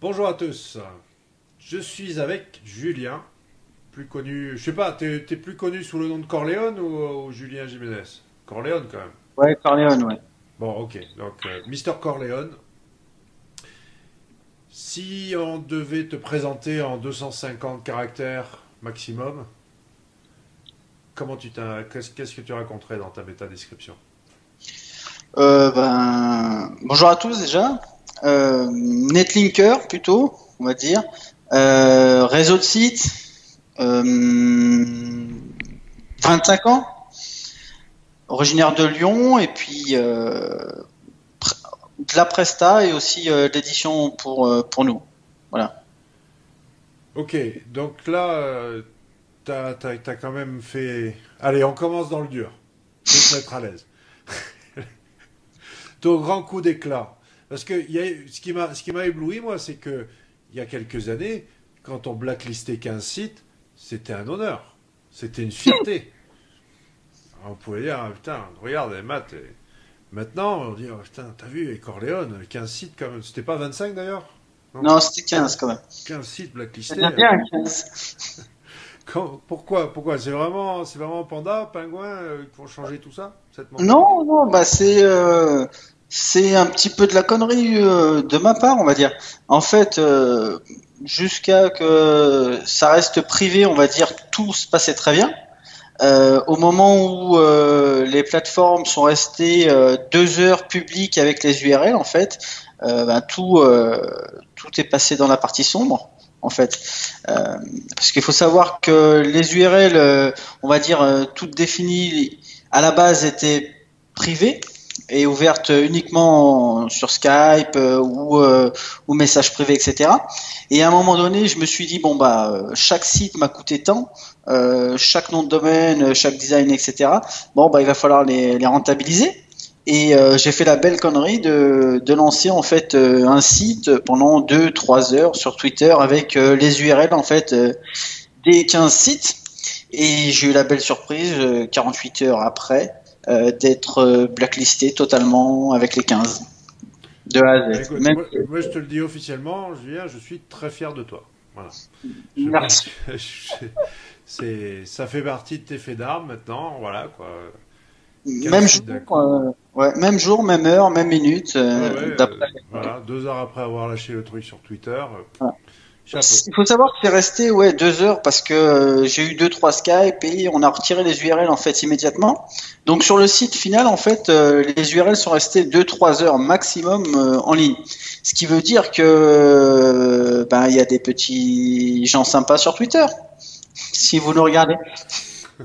Bonjour à tous. Je suis avec Julien, plus connu. Je sais pas, t'es es plus connu sous le nom de Corleone ou, Julien Jiménez? Corleone quand même. Ouais, Corleone, ouais. Bon, ok. Donc, euh, Mister Corleone. Si on devait te présenter en 250 caractères maximum, comment tu qu'est-ce que tu raconterais dans ta méta description euh, ben, bonjour à tous déjà. Euh, Netlinker plutôt, on va dire. Euh, réseau de site. 25 ans. Originaire de Lyon et puis de la Presta et aussi d'édition pour, nous. Voilà. Ok, donc là, tu as, quand même fait. Allez, on commence dans le dur. Pour te mettre à l'aise. ton grand coup d'éclat. Parce que y a, ce qui m'a ce qui m'a ébloui moi, c'est que il y a quelques années, quand on blacklistait 15 sites, c'était un honneur, c'était une fierté. on pouvait dire ah, putain, regarde les maths. Maintenant, on dit oh, putain, t'as vu, et Corleone, 15 sites quand même. C'était pas 25 d'ailleurs? Non, c'était 15 quand même. 15 sites blacklistés. C'est bien 15. pourquoi Pourquoi? C'est vraiment, c'est vraiment Panda, Pingouin euh, qui vont changer tout ça Non, non, bah c'est euh, c'est un petit peu de la connerie euh, de ma part, on va dire. En fait, jusqu'à que ça reste privé, on va dire, tout se passait très bien. au moment où les plateformes sont restées deux heures publiques avec les URL, en fait, bah, tout tout est passé dans la partie sombre en fait. Euh, parce qu'il faut savoir que les URL, euh, on va dire, euh, toutes définies à la base étaient privées et ouvertes uniquement sur Skype ou, ou messages privés, etc. Et à un moment donné, je me suis dit, bon, bah, chaque site m'a coûté tant, chaque nom de domaine, chaque design, etc. Bon, bah, il va falloir les, rentabiliser. Et euh, j'ai fait la belle connerie de, lancer en fait euh, un site pendant 2-3 heures sur Twitter avec euh, les URL en fait des 15 sites. Et j'ai eu la belle surprise 48 heures après d'être blacklisté totalement avec les 15. De A à Z. moi, je te le dis officiellement, Julien, je suis très fier de toi. Voilà. Merci. c'est, ça fait partie de tes faits d'armes maintenant, voilà quoi. Même jour, euh, ouais, même jour, même heure, même minute. Euh, euh, voilà, deux heures après avoir lâché le truc sur Twitter. Il faut savoir que c'est resté ouais deux heures parce que j'ai eu deux trois Skype et on a retiré les URL en fait immédiatement. Donc sur le site final en fait les URL sont restés deux trois heures maximum en ligne. Ce qui veut dire que ben il y a des petits gens sympas sur Twitter si vous nous regardez.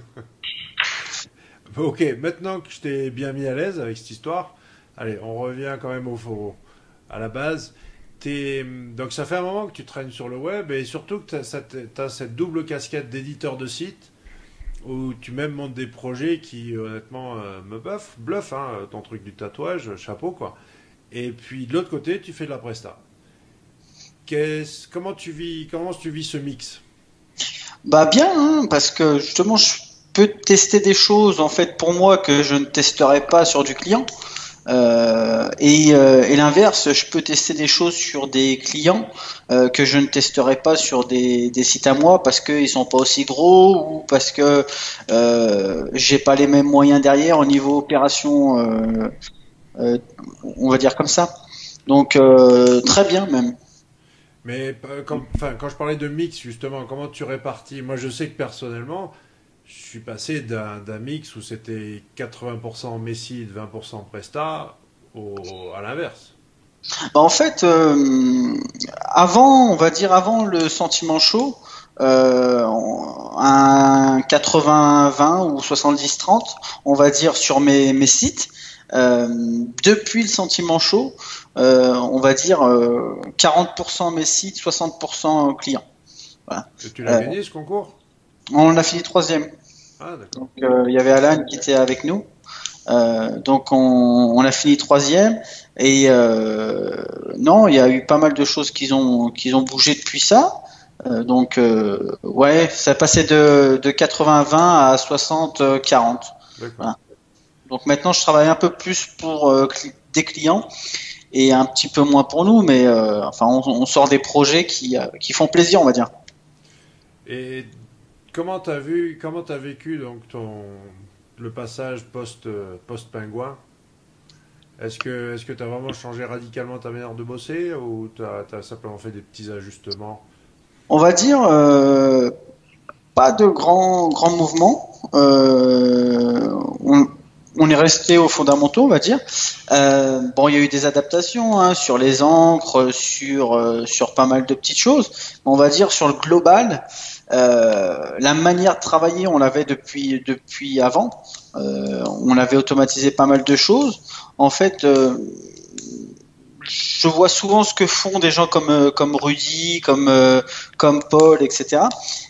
Ok, maintenant que je t'ai bien mis à l'aise avec cette histoire, allez, on revient quand même au. À la base, donc ça fait un moment que tu traînes sur le web et surtout que tu as, cette double casquette d'éditeur de site où tu même montes des projets qui honnêtement euh, me buffent, bluff, hein, ton truc du tatouage, chapeau quoi. Et puis de l'autre côté, tu fais de la presta. Comment tu vis, comment tu vis ce mix? Bah bien, hein, parce que justement, je peux tester des choses en fait pour moi que je ne testerai pas sur du client. Euh, et, euh, et l'inverse, je peux tester des choses sur des clients euh, que je ne testerai pas sur des, sites à moi parce qu'ils sont pas aussi gros ou parce que j'ai pas les mêmes moyens derrière au niveau opération, on va dire comme ça. Donc très bien même. Mais quand, quand je parlais de mix justement, comment tu répartis? Moi, je sais que personnellement, je suis passé d'un mix où c'était 80% Messi 20% Presta au, à l'inverse. Bah en fait, euh, avant, on va dire avant le sentiment chaud, euh, un 80-20 ou 70-30, on va dire sur mes, mes sites. Euh, depuis le sentiment chaud, on va dire 40% mes sites, 60% clients. Voilà. Tu l'as gagné ce concours? On a fini troisième. Ah, donc euh, il y avait Alan qui était avec nous. Euh, donc on, a fini troisième et euh, non, il y a eu pas mal de choses qui ont qui ont bougé depuis ça. donc ouais, ça passait de, de 80-20 à 60-40. Donc maintenant je travaille un peu plus pour des clients et un petit peu moins pour nous, mais enfin on, sort des projets qui, qui font plaisir, on va dire. Et comment t'as vu, comment t'as vécu donc ton le passage post post pingouin Est-ce que est-ce t'as vraiment changé radicalement ta manière de bosser ou t'as as simplement fait des petits ajustements? On va dire euh, pas de grands grands mouvements. Euh, on, est resté aux fondamentaux, on va dire. Euh, bon, il y a eu des adaptations hein, sur les encres, sur euh, pas mal de petites choses. On va dire sur le global, euh, la manière de travailler, on l'avait depuis depuis avant. Euh, on avait automatisé pas mal de choses. En fait, euh, je vois souvent ce que font des gens comme comme Rudy, comme comme Paul, etc.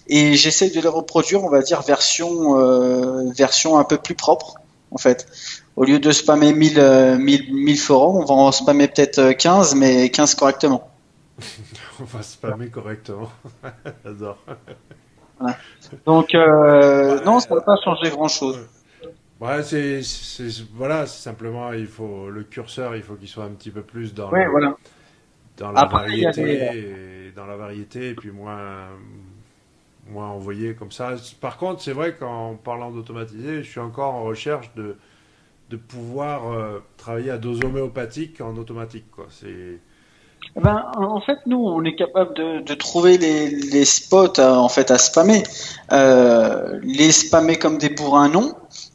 Et j'essaie de les reproduire, on va dire version version un peu plus propre en fait. Au lieu de spammer 1000, 1000, forums, on va en spammer peut-être 15, mais 15 correctement. on va spammer correctement. J'adore. Donc, euh, non, ça ne va pas changer grand-chose. Ouais, c'est, voilà, simplement, il faut le curseur, il faut qu'il soit un petit peu plus dans, dans la variété, dans la variété, et puis moins, moins envoyé comme ça. Par contre, c'est vrai qu'en parlant d'automatiser, je suis encore en recherche de, de pouvoir euh, travailler à dose homéopathique en automatique. Quoi. C'est... Eh ben, en fait, nous, on est capable de, de trouver les, les, spots à, en fait à spammer. Euh, les spammer comme des bourrins, non.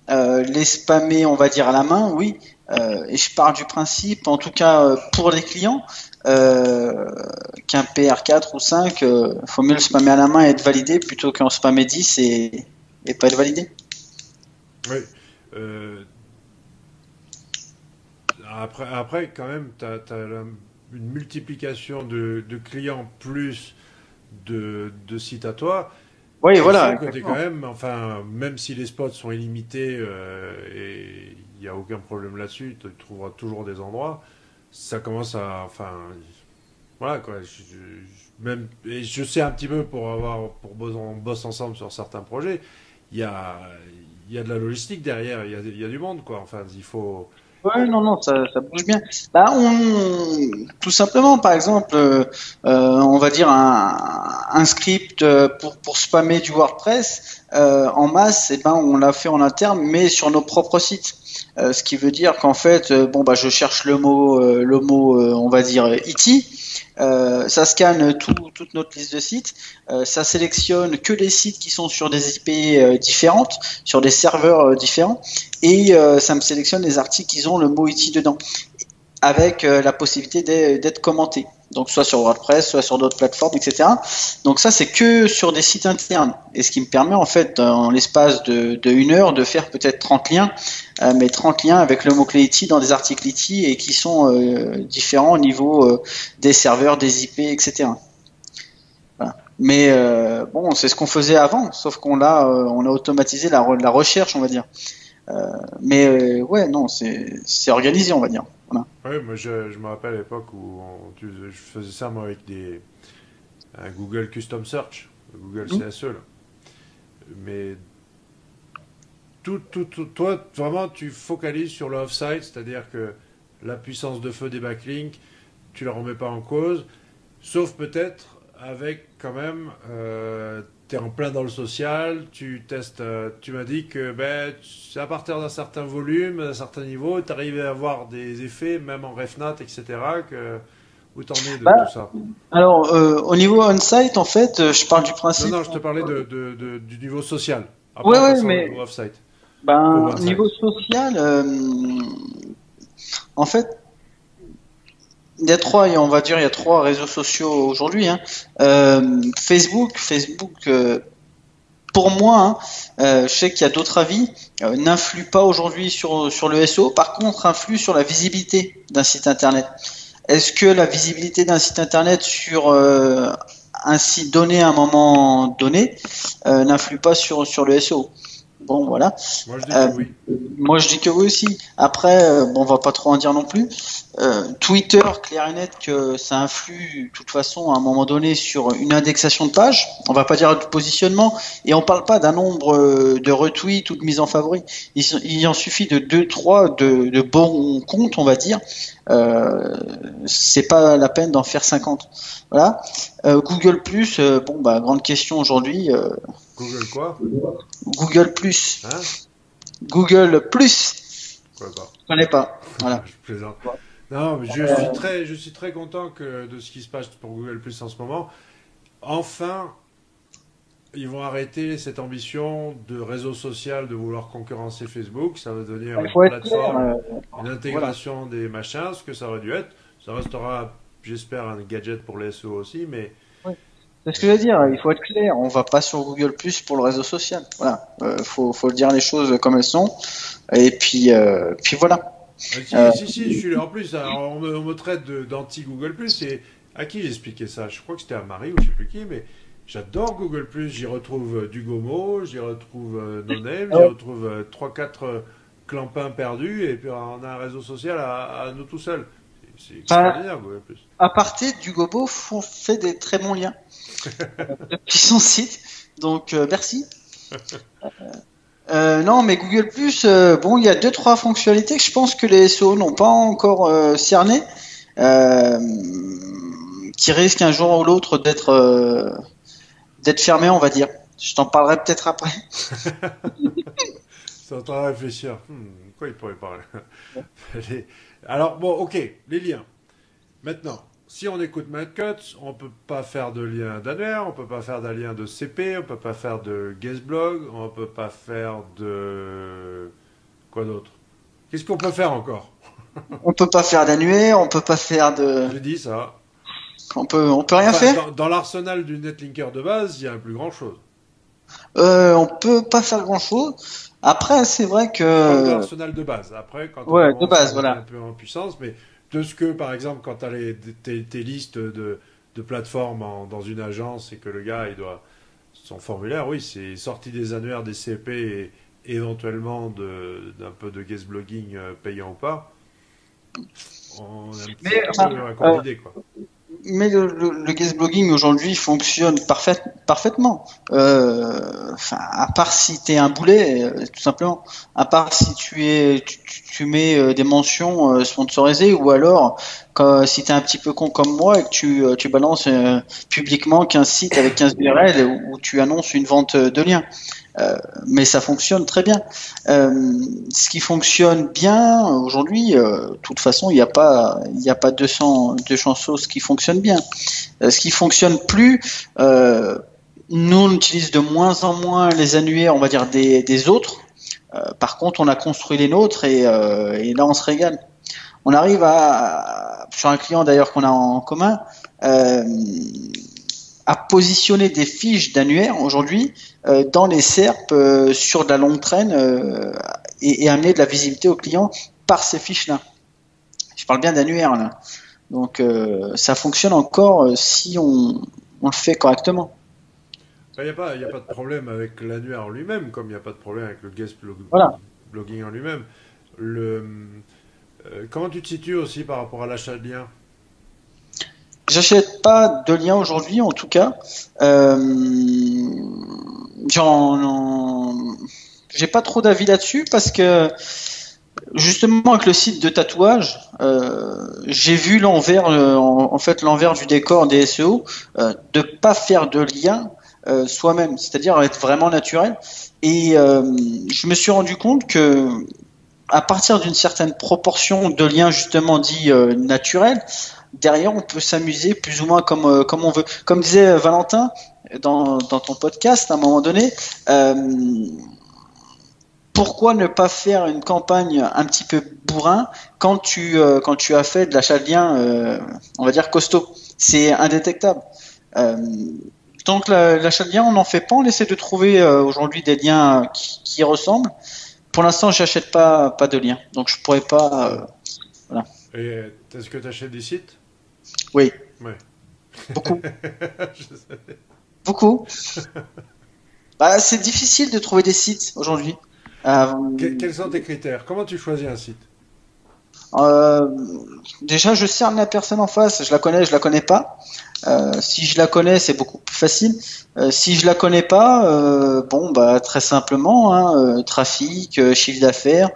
Euh, les spammer, on va dire à la main, oui. Euh, et je pars du principe, en tout cas euh, pour les clients, euh, qu'un PR4 ou 5, euh, faut mieux le spammer à la main et être validé plutôt qu'en spammer 10 et, et pas être validé. Oui. après, après, quand même, tu as, une multiplication de, de, clients plus de, de sites à toi. Oui, voilà. quand même, enfin, même si les spots sont illimités et il n'y a aucun problème là-dessus, tu trouveras toujours des endroits ça commence à. Enfin. Voilà, quoi. Je, même, et je sais un petit peu pour avoir. Pour on bosse ensemble sur certains projets. Il y a, il y a de la logistique derrière. Il y a, il y a du monde, quoi. Enfin, il faut. Ouais, non, non, ça, bouge bien. Bah, on, tout simplement, par exemple, euh, on va dire un, script pour, pour spammer du WordPress euh, en masse, et eh ben, on l'a fait en interne, mais sur nos propres sites. Euh, ce qui veut dire qu'en fait, euh, bah je cherche le mot, euh, le mot, on va dire IT. ça scanne toute notre liste de sites, ça sélectionne que les sites qui sont sur des IP différentes, sur des serveurs différents, et ça me sélectionne les articles qui ont le mot IT dedans, avec la possibilité d'être commenté donc soit sur WordPress, soit sur d'autres plateformes, etc. Donc ça, c'est que sur des sites internes. Et ce qui me permet, en fait, en l'espace de, de, une heure, de faire peut-être 30 liens, euh, mais 30 liens avec le mot-clé IT dans des articles IT et qui sont euh, différents au niveau euh, des serveurs, des IP, etc. Voilà. Mais euh, bon, c'est ce qu'on faisait avant, sauf qu'on l'a, on a automatisé la, la, recherche, on va dire. mais ouais, non, c'est organisé, on va dire. Oui, moi je, je, me rappelle à l'époque où je faisais ça moi avec des un Google Custom Search, Google mmh. CSE là. Mais tout, tout, tout, toi, vraiment, tu focalises sur le off-site, c'est-à-dire que la puissance de feu des backlinks, tu la remets pas en cause, sauf peut-être avec quand même euh, tu es en plein dans le social, tu testes, euh, tu m'as dit que ben, à partir d'un certain volume, d'un certain niveau, tu arrives à avoir des effets, même en RefNat, etc. Que, où t'en es de bah, tout ça? Alors, euh, au niveau on-site, en fait, euh, je parle du principe. Non, non, je te parlais de, de, du niveau social. Ouais, ouais, mais. Off-site. Ben, au niveau social, en fait, il y a trois, on va dire, il y a trois réseaux sociaux aujourd'hui. Hein. Euh, Facebook, Facebook, euh, pour moi, hein, euh, je sais qu'il y a d'autres avis, n'influe pas aujourd'hui sur sur le SEO. Par contre, influe sur la visibilité d'un site internet. Est-ce que la visibilité d'un site internet sur un site donné à un moment donné n'influe pas sur sur le SEO bon voilà. Moi je dis que oui. Moi je dis que oui aussi. Après, bon, on va pas trop en dire non plus. Twitter, clair et net que ça influe de toute façon à un moment donné sur une indexation de page. On va pas dire du positionnement et on parle pas d'un nombre de retweets ou de mise en favori. Il, en suffit de deux trois de, de bons comptes, on va dire, euh, c'est pas la peine d'en faire 50. Voilà. Euh, Google Plus, euh, bon bah grande question aujourd'hui. Google quoi? Google Plus. Hein? Google Plus. Je connais pas. Voilà. je plaisante. Non, mais je suis très, je suis très content que de ce qui se passe pour Google Plus en ce moment. Enfin, ils vont arrêter cette ambition de réseau social de vouloir concurrencer Facebook. Ça va devenir une plateforme, euh, une intégration des machins, ce que ça aurait dû être. Ça restera, j'espère, un gadget pour les SEO aussi, mais. C'est ce que je veux dire, il faut être clair, on va pas sur Google Plus pour le réseau social. Voilà, euh, faut, faut dire les choses comme elles sont. Et puis, euh, puis voilà. Ah, si, si, si, je suis là. En plus, on, me, on me traite d'anti-Google Plus. Et à qui j'expliquais ça? Je crois que c'était à Marie ou je sais plus qui, mais J'adore Google J'y retrouve euh, du Gomo, j'y retrouve euh, NoName, j'y retrouve 3-4 euh, clampins perdus, et puis on a un réseau social à, nous tout seuls. C'est extraordinaire, Google À partir du Gomo, on fait des très bons liens depuis son site. Donc, merci. non, mais Google Plus, bon, il y a deux trois fonctionnalités que je pense que les SEO n'ont pas encore cernées, qui risquent un jour ou l'autre d'être d'être fermé, on va dire. Je t'en parlerai peut-être après. Ça en train réfléchir. Hmm, quoi il pourrait parler? Alors, bon, ok, les liens. Maintenant, si on écoute Cuts, on ne peut pas faire de lien d'annuaire, on ne peut pas faire d'un lien de CP, on ne peut pas faire de guest blog, on ne peut pas faire de. Quoi d'autre? Qu'est-ce qu'on peut faire encore? On ne peut pas faire d'annuaire, on ne peut pas faire de. J'ai dit ça. On peut, on peut rien faire. Dans, l'arsenal du netlinker de base, il y a plus grand chose. Euh, on peut pas faire grand chose. Après, c'est vrai que. L'arsenal de base. Après, quand ouais, de base, voilà. un peu en puissance, mais de ce que, par exemple, quand tu as les, tes, listes de, de plateformes dans une agence et que le gars, il doit. Son formulaire, oui, c'est sorti des annuaires, des CP et éventuellement d'un peu de guest blogging euh, payant ou pas. On a un petit peu enfin, euh, quoi mais le, le, guest blogging aujourd'hui fonctionne parfait, parfaitement. Euh, à part si tu es un boulet, euh, tout simplement. À part si tu es, tu, tu mets euh, des mentions euh, sponsorisées ou alors si tu es un petit peu con comme moi et que tu, tu balances publiquement 15 sites avec 15 URL où, où tu annonces une vente de liens. Euh, mais ça fonctionne très bien. Euh, ce qui fonctionne bien aujourd'hui, euh, de toute façon, il n'y a pas, il n'y a pas 200, 200 choses qui fonctionnent bien. ce qui fonctionne plus, nous on utilise de moins en moins les annuaires, on va dire des, des autres. par contre, on a construit les nôtres et, là on se régale. On arrive à, sur un client d'ailleurs qu'on a en commun, à positionner des fiches d'annuaire aujourd'hui euh, dans les SERP euh, sur de la longue traîne euh, et, amener de la visibilité aux clients par ces fiches-là. Je parle bien d'annuaire là. Donc ça fonctionne encore si on, le fait correctement. Il n'y a, a, pas de problème avec l'annuaire en lui-même, comme il n'y a pas de problème avec le guest blogging en lui-même. Le, comment tu te situes aussi par rapport à l'achat de liens? J'achète pas de lien aujourd'hui, en tout cas. Euh, j'ai pas trop d'avis là-dessus parce que justement avec le site de tatouage, euh, j'ai vu l'envers, euh, en, fait l'envers du décor des SEO, euh, de pas faire de lien soi-même, c'est-à-dire être vraiment naturel. Et je me suis rendu compte que à partir d'une certaine proportion de liens justement dits naturels, derrière, on peut s'amuser plus ou moins comme, euh, comme on veut. Comme disait Valentin dans, dans ton podcast à un moment donné, euh, pourquoi ne pas faire une campagne un petit peu bourrin quand tu, euh, quand tu as fait de l'achat de liens, on va dire costaud? C'est indétectable. donc l'achat de liens, on n'en fait pas, on essaie de trouver aujourd'hui des liens qui, qui ressemblent. Pour l'instant, j'achète pas, pas de liens, donc je pourrais pas. voilà. Et est-ce que tu achètes des sites? Oui. Ouais. Beaucoup. Beaucoup. Bah, c'est difficile de trouver des sites aujourd'hui. Euh, quels sont tes critères? Comment tu choisis un site? Euh, déjà, je cerne la personne en face. Je la connais, je la connais pas. Euh, si je la connais, c'est beaucoup plus facile. Si je la connais pas, bon, bah très simplement, hein, trafic, chiffre d'affaires,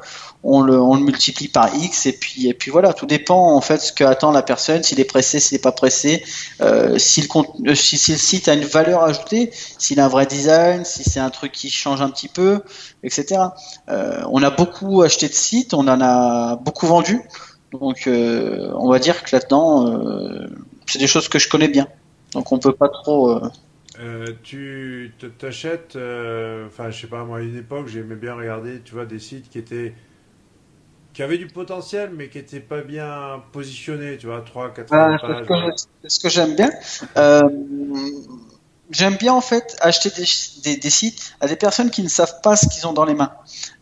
on le, multiplie par X et puis, et puis voilà, tout dépend en fait ce que attend la personne, s'il est pressé, s'il n'est pas pressé, euh, si, le euh, si, le site a une valeur ajoutée, s'il a un vrai design, si c'est un truc qui change un petit peu, etc. Euh, on a beaucoup acheté de sites, on en a beaucoup vendu, donc euh, on va dire que là-dedans, euh, c'est des choses que je connais bien, donc on peut pas trop. Euh, euh, tu t'achètes, enfin je sais pas moi à une époque j'aimais bien regarder, tu vois, des sites qui étaient qui avait du potentiel, mais qui n'était pas bien positionné, tu vois, 3, 4 ah, pages. C'est ce que j'aime bien. Euh, j'aime bien, en fait, acheter des, des, des, sites à des personnes qui ne savent pas ce qu'ils ont dans les mains.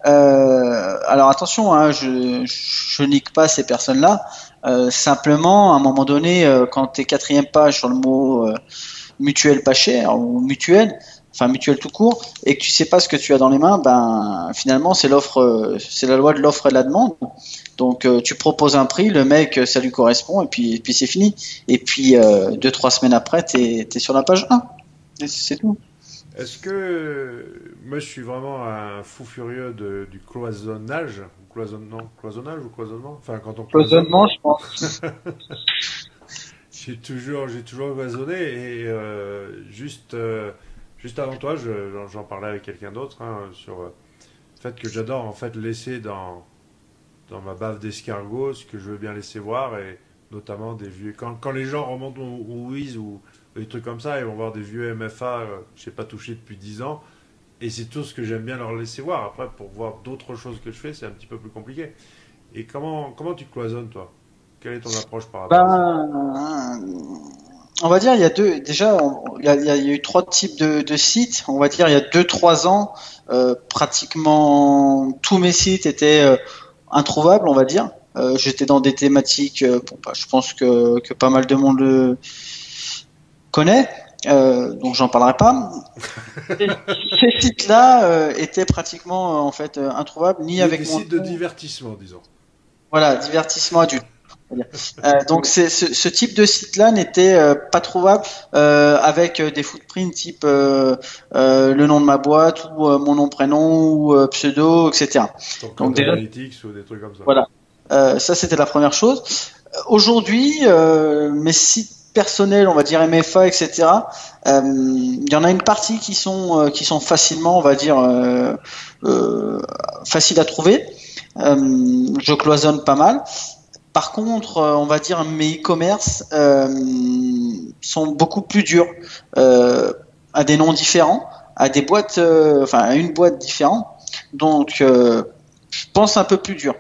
Euh, alors attention, hein, je, je nique pas ces personnes-là. Euh, simplement, à un moment donné, euh, quand tu es quatrième page sur le mot euh, mutuel pas cher ou mutuel, enfin mutuel tout court, et que tu sais pas ce que tu as dans les mains, ben finalement c'est l'offre, c'est la loi de l'offre et de la demande. Donc euh, tu proposes un prix, le mec ça lui correspond et puis, et puis c'est fini. Et puis euh, deux trois semaines après t'es es sur la page 1. C'est tout. Est-ce que moi je suis vraiment un fou furieux de, du cloisonnage, cloisonnement, cloisonnage ou cloisonnement, enfin quand on cloisonnement, je pense. j'ai toujours j'ai toujours cloisonné et euh, juste euh, Juste avant toi, j'en parlais avec quelqu'un d'autre hein, sur euh, le fait que j'adore en fait laisser dans, ma bave d'escargot ce que je veux bien laisser voir et notamment des vieux. Quand, les gens remontent au, Wiz ou, des trucs comme ça, ils vont voir des vieux MFA euh, je n'ai pas touché depuis 10 ans et c'est tout ce que j'aime bien leur laisser voir. Après, pour voir d'autres choses que je fais, c'est un petit peu plus compliqué. Et comment, comment tu cloisonnes toi? Quelle est ton approche par rapport à ça? Ben, on va dire, il y a deux. Déjà, il y a, il y a eu trois types de, de, sites. On va dire, il y a deux, trois ans, euh, pratiquement tous mes sites étaient euh, introuvables, on va dire. Euh, J'étais dans des thématiques, euh, bon, bah, je pense que, que, pas mal de monde le connaît, euh, donc j'en parlerai pas. ces, ces sites-là étaient pratiquement en fait introuvables, ni avec des mon sites de divertissement, disons. Voilà, divertissement adulte. Euh, donc ce, ce, type de site-là n'était euh, pas trouvable euh, avec des footprints type le nom de ma boîte ou mon nom prénom ou pseudo, etc. Donc, donc déjà, analytics ou des trucs comme ça. Voilà, ça c'était la première chose. Aujourd'hui, mes sites personnels, on va dire MFA, etc. Il y en a une partie qui sont qui sont facilement, on va dire, faciles à trouver. je cloisonne pas mal. Par contre, euh, on va dire mes e-commerce euh, sont beaucoup plus durs, euh, à des noms différents, à des boîtes, enfin à une boîte différente. Donc, je pense un peu plus dur.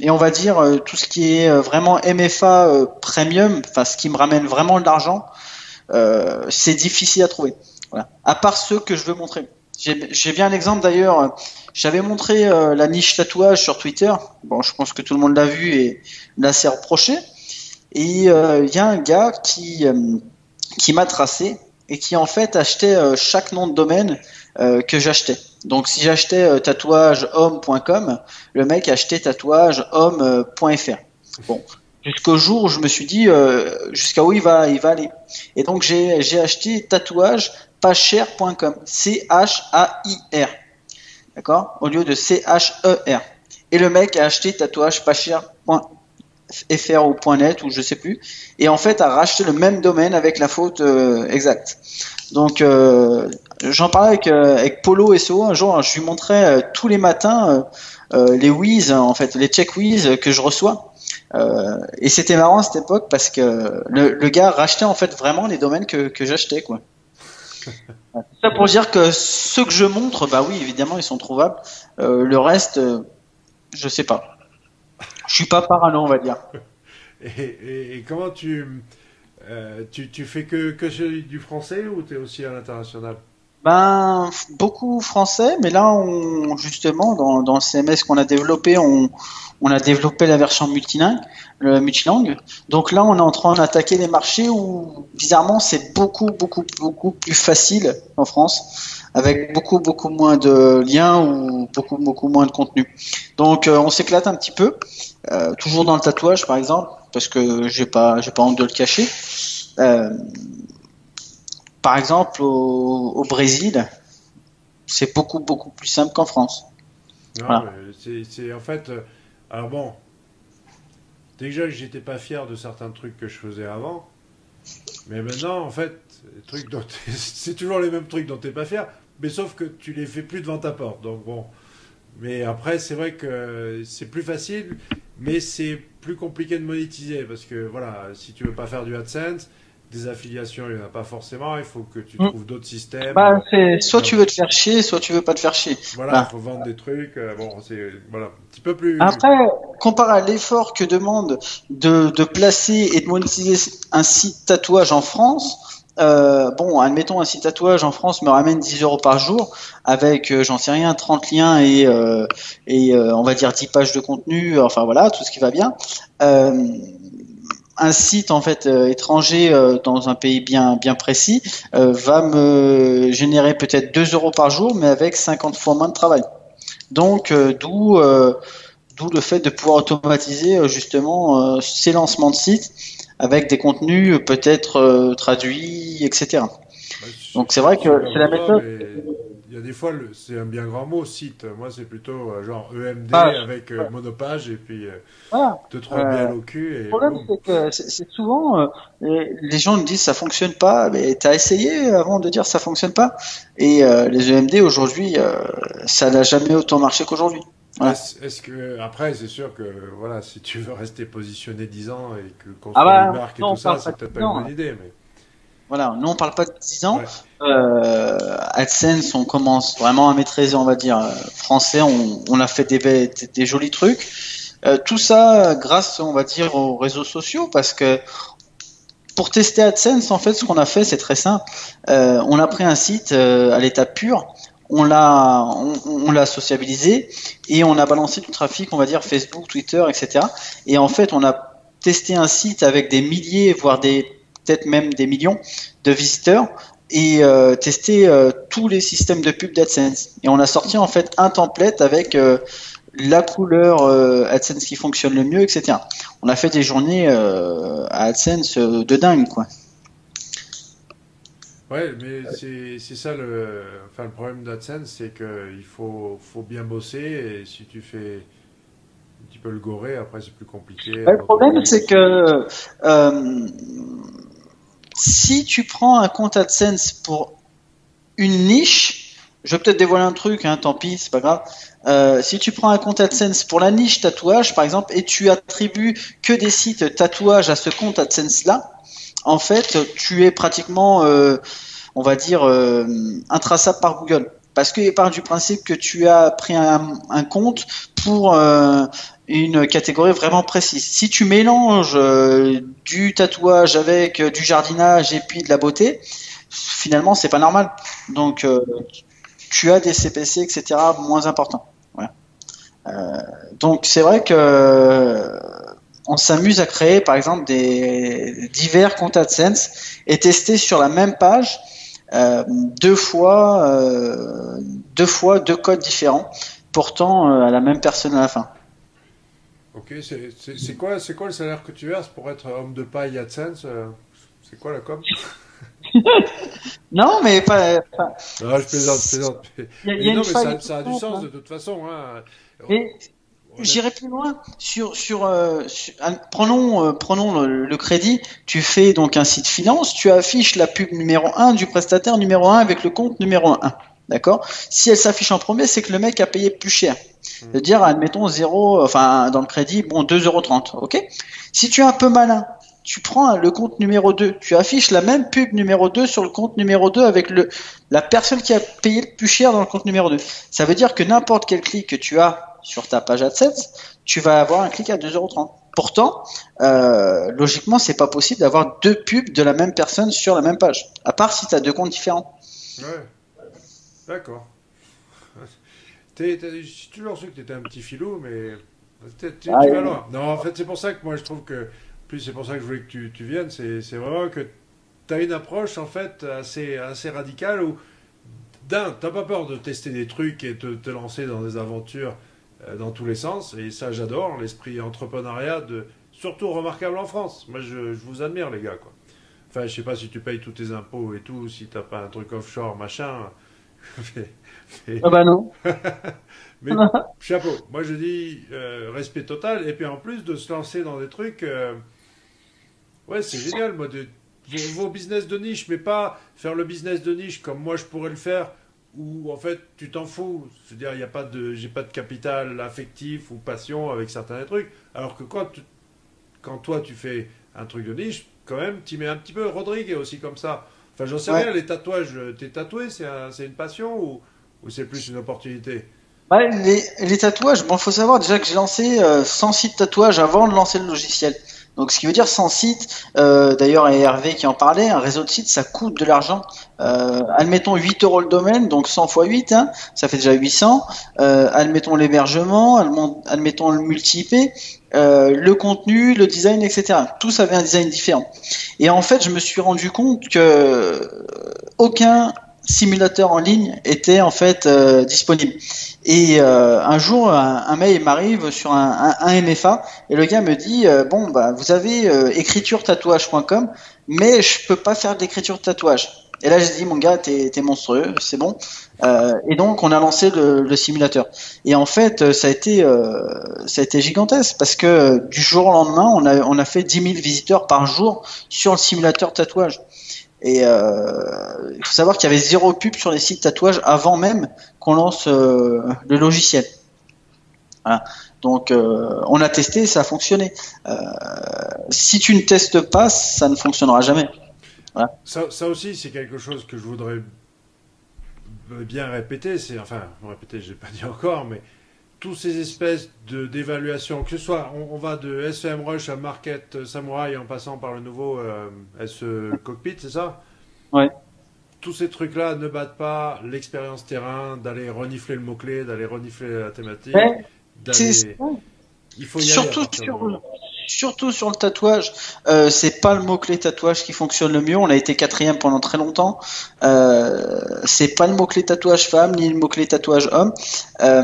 Et on va dire tout ce qui est vraiment MFA premium, enfin ce qui me ramène vraiment de l'argent, c'est difficile à trouver. Voilà. À part ceux que je veux montrer. J'ai bien un exemple d'ailleurs. J'avais montré euh, la niche tatouage sur Twitter. Bon, je pense que tout le monde l'a vu et l'a s'est reproché. Et il euh, y a un gars qui euh, qui m'a tracé et qui en fait achetait chaque nom de domaine que j'achetais. Donc si j'achetais tatouagehomme.com, le mec achetait tatouagehomme.fr. Bon, jusqu'au jour où je me suis dit jusqu'à où il va aller. Et donc j'ai acheté tatouage pascher.com. C-H-A-I-R. D'accord? Au lieu de C-H-E-R. Et le mec a acheté tatouage pascher.fr ou .net ou je sais plus. Et en fait a racheté le même domaine avec la faute euh, exacte. Donc euh, j'en parlais avec, euh, avec Polo SO un jour. Je lui montrais euh, tous les matins euh, les whiz, en fait, les check whiz que je reçois. Et c'était marrant à cette époque parce que le, le, gars rachetait en fait vraiment les domaines que, que j'achetais quoi ça pour dire que ceux que je montre, bah oui, évidemment, ils sont trouvables. Euh, le reste, euh, je sais pas. Je suis pas parano, on va dire. Et, et, et comment tu, euh, tu, tu fais que, que du français ou tu es aussi à l'international? Ben, beaucoup français, mais là, on, justement, dans, dans le CMS qu'on a développé, on, on a développé la version multilingue, le multilangue. Donc là, on est en train d'attaquer les marchés où, bizarrement, c'est beaucoup, beaucoup, beaucoup plus facile en France, avec beaucoup, beaucoup moins de liens ou beaucoup, beaucoup moins de contenu. Donc, euh, on s'éclate un petit peu, euh, toujours dans le tatouage, par exemple, parce que j'ai pas, j'ai pas honte de le cacher. Euh, par exemple, au, au Brésil, c'est beaucoup, beaucoup plus simple qu'en France. Non, Voilà. c'est- en fait. euh, alors bon, déjà que j'étais pas fier de certains trucs que je faisais avant, mais maintenant, en fait, c'est toujours les mêmes trucs dont t'es pas fier, mais sauf que tu les fais plus devant ta porte. Donc bon. Mais après, c'est vrai que c'est plus facile, mais c'est plus compliqué de monétiser parce que voilà, si tu veux pas faire du AdSense, des affiliations, il n'y en a pas forcément. Il faut que tu Mm. trouves d'autres systèmes. Bah, c'est soit tu veux te faire chier, soit tu veux pas te faire chier. Voilà, bah. il faut vendre des trucs. euh, bon, c'est voilà, un petit peu plus. Après, comparé à l'effort que demande de, de placer et de monétiser un site tatouage en France, euh, bon, admettons un site tatouage en France me ramène 10 euros par jour avec, euh, j'en sais rien, 30 liens et, euh, et euh, on va dire 10 pages de contenu, enfin voilà, tout ce qui va bien. Euh, un site en fait euh, étranger euh, dans un pays bien bien précis euh, va me générer peut-être 2 euros par jour, mais avec 50 fois moins de travail. Donc, euh, d'où euh, D'où le fait de pouvoir automatiser euh, justement euh, ces lancements de sites avec des contenus peut-être euh, traduits, etc. Bah, Donc, c'est vrai que c'est la méthode. mais y a des fois, c'est un bien grand mot, site. Moi, c'est plutôt euh, genre EMD Page. avec euh, monopage et puis euh, Voilà. deux, trois Euh, BL au cul. Et Le problème, c'est que c'est souvent euh, les gens nous disent ça fonctionne pas, mais t'as essayé avant de dire ça fonctionne pas. Et euh, les EMD aujourd'hui, euh, ça n'a jamais autant marché qu'aujourd'hui. Est-ce que après, c'est sûr que voilà, si tu veux rester positionné 10 ans et que construire Ah bah, une marque et non, tout ça, c'est peut-être pas une 10 ans, bonne idée. Mais Voilà, nous on parle pas de 10 ans. Ouais. Euh, AdSense, on commence vraiment à maîtriser, on va dire, euh, français. On, on a fait des, des, des jolis trucs. Euh, tout ça grâce, on va dire, aux réseaux sociaux, parce que pour tester AdSense, en fait, ce qu'on a fait, c'est très simple. Euh, on a pris un site euh, à l'état pur, on l'a, on, on l'a sociabilisé et on a balancé du trafic, on va dire Facebook, Twitter, etc. Et en fait, on a testé un site avec des milliers, voire des peut-être même des millions de visiteurs et euh, testé euh, tous les systèmes de pub d'AdSense. Et on a sorti en fait un template avec euh, la couleur AdSense qui fonctionne le mieux, etc. On a fait des journées à AdSense de dingue, quoi. ouais, mais c'est ça le, enfin le problème d'AdSense, c'est que il faut faut bien bosser et si tu fais un petit peu le goré, après c'est plus compliqué. Le problème, c'est que si tu prends un compte AdSense pour une niche, je vais peut-être dévoiler un truc, hein, tant pis, c'est pas grave. Euh, si tu prends un compte AdSense pour la niche tatouage, par exemple, et tu attribues que des sites tatouage à ce compte AdSense-là, en fait, tu es pratiquement, euh, on va dire, euh, intraçable par Google. Parce qu'il part du principe que tu as pris un, compte pour euh, une catégorie vraiment précise. Si tu mélanges euh, du tatouage avec euh, du jardinage et puis de la beauté, finalement, c'est pas normal. Donc, tu as des CPC, etc., moins importants. Donc, c'est vrai que on s'amuse à créer, par exemple, des divers comptes AdSense et tester sur la même page deux fois, euh, deux fois deux codes différents, portant euh, à la même personne à la fin. Ok, c'est quoi, c'est quoi le salaire que tu verses pour être homme de paille AdSense euh, C'est quoi la com? Non, mais pas. pas- Non, je plaisante, je plaisante. Y a, Mais y a non, mais ça, ça a du sens hein. de toute façon. Hein. J'irai plus loin. Sur, sur, euh, sur- un- prenons, euh, prenons le, le crédit. Tu fais donc un site finance. Tu affiches la pub numéro 1 du prestataire numéro 1 avec le compte numéro 1. D'accord? Si elle s'affiche en premier, c'est que le mec a payé plus cher. C'est-à-dire, admettons 0, enfin, dans le crédit, bon, 2,30€. Ok? Si tu es un peu malin, tu prends le compte numéro 2. Tu affiches la même pub numéro 2 sur le compte numéro 2 avec le, la personne qui a payé le plus cher dans le compte numéro 2. Ça veut dire que n'importe quel clic que tu as sur ta page AdSense, tu vas avoir un clic à 2,30€. Pourtant, euh, logiquement, c'est pas possible d'avoir deux pubs de la même personne sur la même page, à part si tu as deux comptes différents. Ouais. D'accord. J'ai toujours su que tu étais un petit filou, mais tu, tu Ah, vas oui. loin. Non, en fait, c'est pour ça que moi je trouve que. Plus, c'est pour ça que je voulais que tu, tu viennes. C'est vraiment que tu as une approche en fait assez, assez radicale où, d'un, t'as pas peur de tester des trucs et te, te lancer dans des aventures dans tous les sens. Et ça, j'adore. L'esprit entrepreneuriat, de, surtout remarquable en France. Moi, je, je vous admire, les gars. Quoi. Enfin, je sais pas si tu payes tous tes impôts et tout, si t'as pas un truc offshore, machin. Mais- mais- Ah bah non. mais chapeau. Moi, je dis euh, respect total. Et puis en plus de se lancer dans des trucs, euh, ouais, c'est génial. Moi, de, vos, vos business de niche, mais pas faire le business de niche comme moi je pourrais le faire, où en fait tu t'en fous. Je veux dire, il y a pas de, j'ai pas de capital affectif ou passion avec certains trucs. Alors que quand, tu- quand toi tu fais un truc de niche, quand même, tu mets un petit peu. Rodrigue est aussi comme ça. Enfin, j'en sais Ouais. rien. Les tatouages, t'es tatoué, c'est un- c'est une passion ou, ou c'est plus une opportunité? Ouais, les, les tatouages, bon, faut savoir déjà que j'ai lancé euh, 100 sites tatouages avant de lancer le logiciel. Donc, ce qui veut dire 100 sites, euh, d'ailleurs, et Hervé qui en parlait, un réseau de sites, ça coûte de l'argent. Euh, admettons 8 euros le domaine, donc 100 fois 8, hein, ça fait déjà 800. Euh, admettons l'hébergement, admettons, le multi-IP, euh, le contenu, le design, etc. Tout avait un design différent. Et en fait, je me suis rendu compte que euh, aucun simulateur en ligne était en fait euh, disponible. Et euh, un jour, un, un mail m'arrive sur un, MFA et le gars me dit euh, bon bah vous avez euh, écriture-tatouage.com, mais je peux pas faire d'écriture tatouage. Et là j'ai dit mon gars t'es t'es monstrueux, c'est bon. Euh, et donc on a lancé le, simulateur. Et en fait euh, ça a été gigantesque parce que du jour au lendemain on a on a fait 10 000 visiteurs par jour sur le simulateur tatouage. Et euh, il faut savoir qu'il y avait zéro pub sur les sites tatouage avant même qu'on lance euh, le logiciel. Donc euh, on a testé, ça a fonctionné. Si tu ne testes pas, ça ne fonctionnera jamais. Ça, aussi, c'est quelque chose que je voudrais bien répéter. Enfin répéter, je l'ai pas dit encore, mais tous ces espèces de d'évaluation, que ce soit, on, on va de SEM Rush à Market Samurai en passant par le nouveau euh, SE Cockpit, c'est ça? Ouais. Tous ces trucs-là ne battent pas l'expérience terrain, d'aller renifler le mot-clé, d'aller renifler la thématique. Ouais, Il faut y aller. surtout d'un sur. Surtout sur le tatouage, euh, c'est pas le mot clé tatouage qui fonctionne le mieux. On a été quatrième pendant très longtemps. Euh, c'est pas le mot clé tatouage femme ni le mot clé tatouage homme. Euh,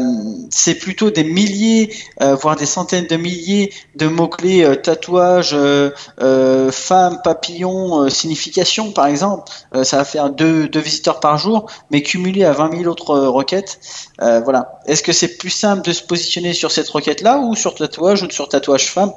c'est plutôt des milliers, euh, voire des centaines de milliers de mots clés tatouage, euh, euh, femme, papillon, euh, signification par exemple. Euh, ça va faire deux, deux visiteurs par jour, mais cumulé à 20 000 autres euh, requêtes. Euh, voilà. Est-ce que c'est plus simple de se positionner sur cette requête-là ou sur tatouage ou sur tatouage femme?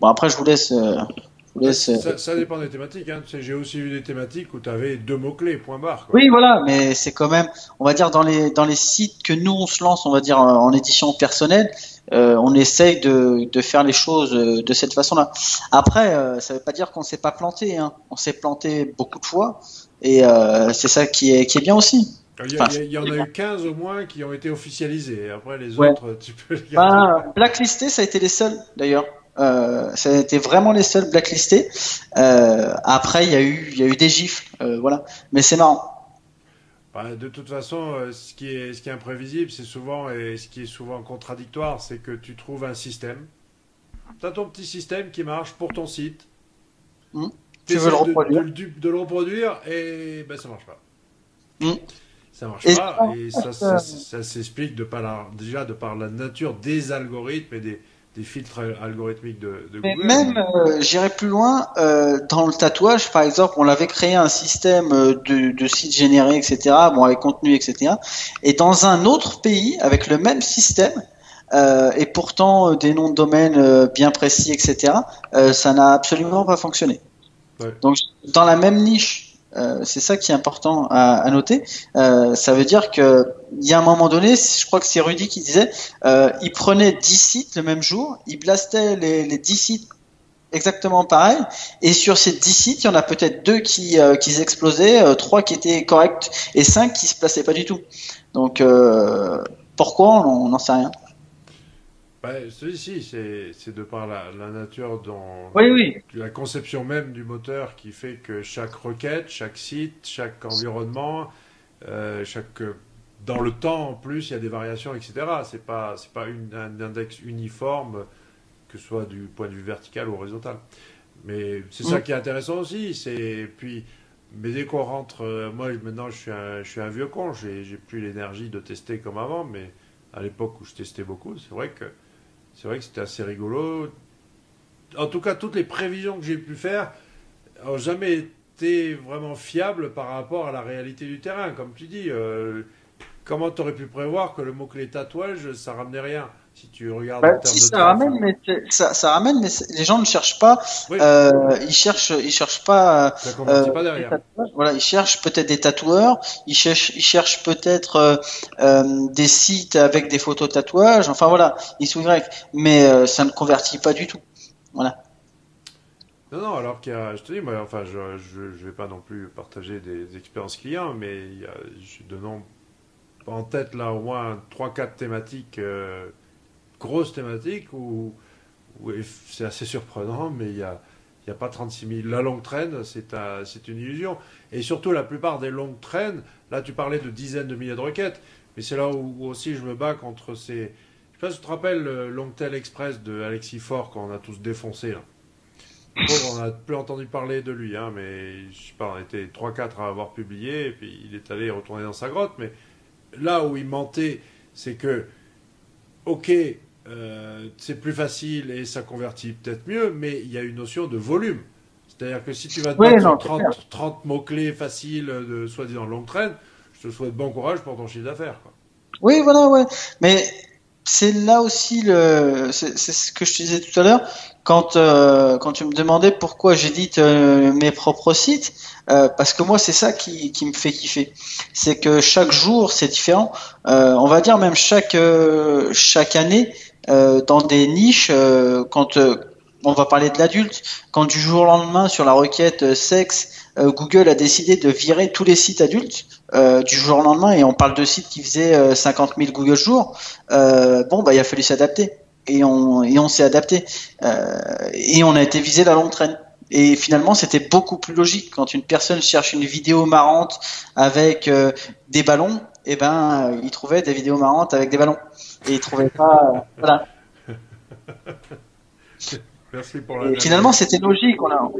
Bon, après, je vous laisse. euh, je vous laisse euh, Ça, ça dépend des thématiques. Hein. J'ai aussi eu des thématiques où tu avais deux mots-clés, point barre. quoi. Oui, voilà, mais c'est quand même, on va dire dans les dans les sites que nous on se lance, on va dire en édition personnelle, euh, on essaye de de faire les choses de cette façon-là. Après, euh, ça veut pas dire qu'on s'est pas planté, hein. On s'est planté beaucoup de fois, et c'est ça qui est qui est bien aussi. Il y, a- Enfin, il y a- il y en a eu 15 au moins qui ont été officialisés. Après, les Ouais. autres, tu peux les garder. Bah, blacklisté, ça a été les seuls d'ailleurs. Euh, ça a été vraiment les seuls blacklistés. Euh, après, il y a eu il y a eu des gifs, euh, voilà. Mais c'est marrant. Bah, de toute façon, ce qui est, ce qui est imprévisible, c'est souvent, et ce qui est souvent contradictoire, c'est que tu trouves un système. Tu as ton petit système qui marche pour ton site. Hmm. Tu veux le reproduire. de, de- de le reproduire et ben, ça marche pas. Hmm. Ça marche Et pas et ça, ça, ça s'explique de par la, déjà de par la nature des algorithmes et des, des filtres algorithmiques de, de Mais Google. même, euh, j'irai plus loin, euh, dans le tatouage, par exemple, on avait créé un système euh, de, de sites générés, etc., bon, avec contenu, etc. Et dans un autre pays, avec le même système, euh, et pourtant des noms de domaine bien précis, etc., ça n'a absolument pas fonctionné. Ouais. Donc, dans la même niche, euh, c'est ça qui est important à, noter. Euh, ça veut dire que il y a un moment donné, je crois que c'est Rudy qui disait, euh, il prenait 10 sites le même jour, il blastait les, les 10 sites exactement pareil, et sur ces 10 sites, il y en a peut-être deux qui, explosaient, trois qui étaient corrects et cinq qui se plaçaient pas du tout. Donc pourquoi on n'en sait rien. Bah, celui-ci, c'est de par la, la nature dans Oui, oui. la conception même du moteur qui fait que chaque requête, chaque site, chaque environnement, euh, chaque dans le temps en plus, il y a des variations, etc. C'est pas, c'est pas une, un index uniforme, que ce soit du point de vue vertical ou horizontal. Mais c'est ça qui est intéressant aussi. C'est puis, mais dès qu'on rentre, euh, moi maintenant je suis un, je suis un vieux con. J'ai, j'ai plus l'énergie de tester comme avant, mais à l'époque où je testais beaucoup, c'est vrai que c'est vrai que c'était assez rigolo. En tout cas, toutes les prévisions que j'ai pu faire n'ont jamais été vraiment fiables par rapport à la réalité du terrain. Comme tu dis, euh, comment tu aurais pu prévoir que le mot-clé tatouage, ça ramenait rien? Si tu regardes Bah, en si de ça temps, ramène, mais ça, ça ramène, mais les gens ne cherchent pas. Oui. euh, ils cherchent, ils cherchent pas. ça euh, pas derrière. Voilà, ils cherchent peut-être des tatoueurs. Ils cherchent, ils cherchent peut-être euh, des sites avec des photos de tatouages. Enfin voilà, ils sont grecs, mais ça ne convertit pas du tout. Voilà. Non, non, alors qu'il y a, je te dis, moi, enfin, je, je, je vais pas non plus partager des expériences clients, mais il y a, j'ai de en tête là au moins 3-4 thématiques, euh, grosses thématiques où, c'est assez surprenant, mais il y a, il y a pas 36 000. La longue traîne, c'est un- une illusion. Et surtout, la plupart des longues traînes, là tu parlais de dizaines de milliers de requêtes, mais c'est là où, aussi je me bats contre ces. Je sais pas si tu te rappelles le Longtail Express de Alexis Faure qu'on a tous défoncé là. On n'a plus entendu parler de lui, hein, mais je sais pas, on était 3-4 à avoir publié, et puis il est allé retourner dans sa grotte, mais là où il mentait, c'est que, ok, euh, c'est plus facile et ça convertit peut-être mieux, mais il y a une notion de volume. C'est-à-dire que si tu vas te Ouais, non, sur c'est 30, 30 mots-clés faciles de soi-disant longue traîne, je te souhaite bon courage pour ton chiffre d'affaires. Oui, voilà, ouais. Mais c'est là aussi le, c'est c'est ce que je te disais tout à l'heure quand euh, quand tu me demandais pourquoi j'édite euh, mes propres sites, euh, parce que moi c'est ça qui qui me fait kiffer. C'est que chaque jour c'est différent. Euh, on va dire même chaque euh, chaque année euh, dans des niches euh, quand euh, on va parler de l'adulte, quand du jour au lendemain sur la requête euh, sexe, euh, Google a décidé de virer tous les sites adultes euh, du jour au lendemain et on parle de sites qui faisaient euh, 50 000 Google jours, euh, bon bah il a fallu s'adapter. Et on et on s'est adapté. Euh, et on a été visé la longue traîne. Et finalement, c'était beaucoup plus logique. Quand une personne cherche une vidéo marrante avec euh, des ballons, et ben euh, il trouvait des vidéos marrantes avec des ballons et il trouvait pas euh, voilà. Merci pour la. Et finalement, c'était logique. On a,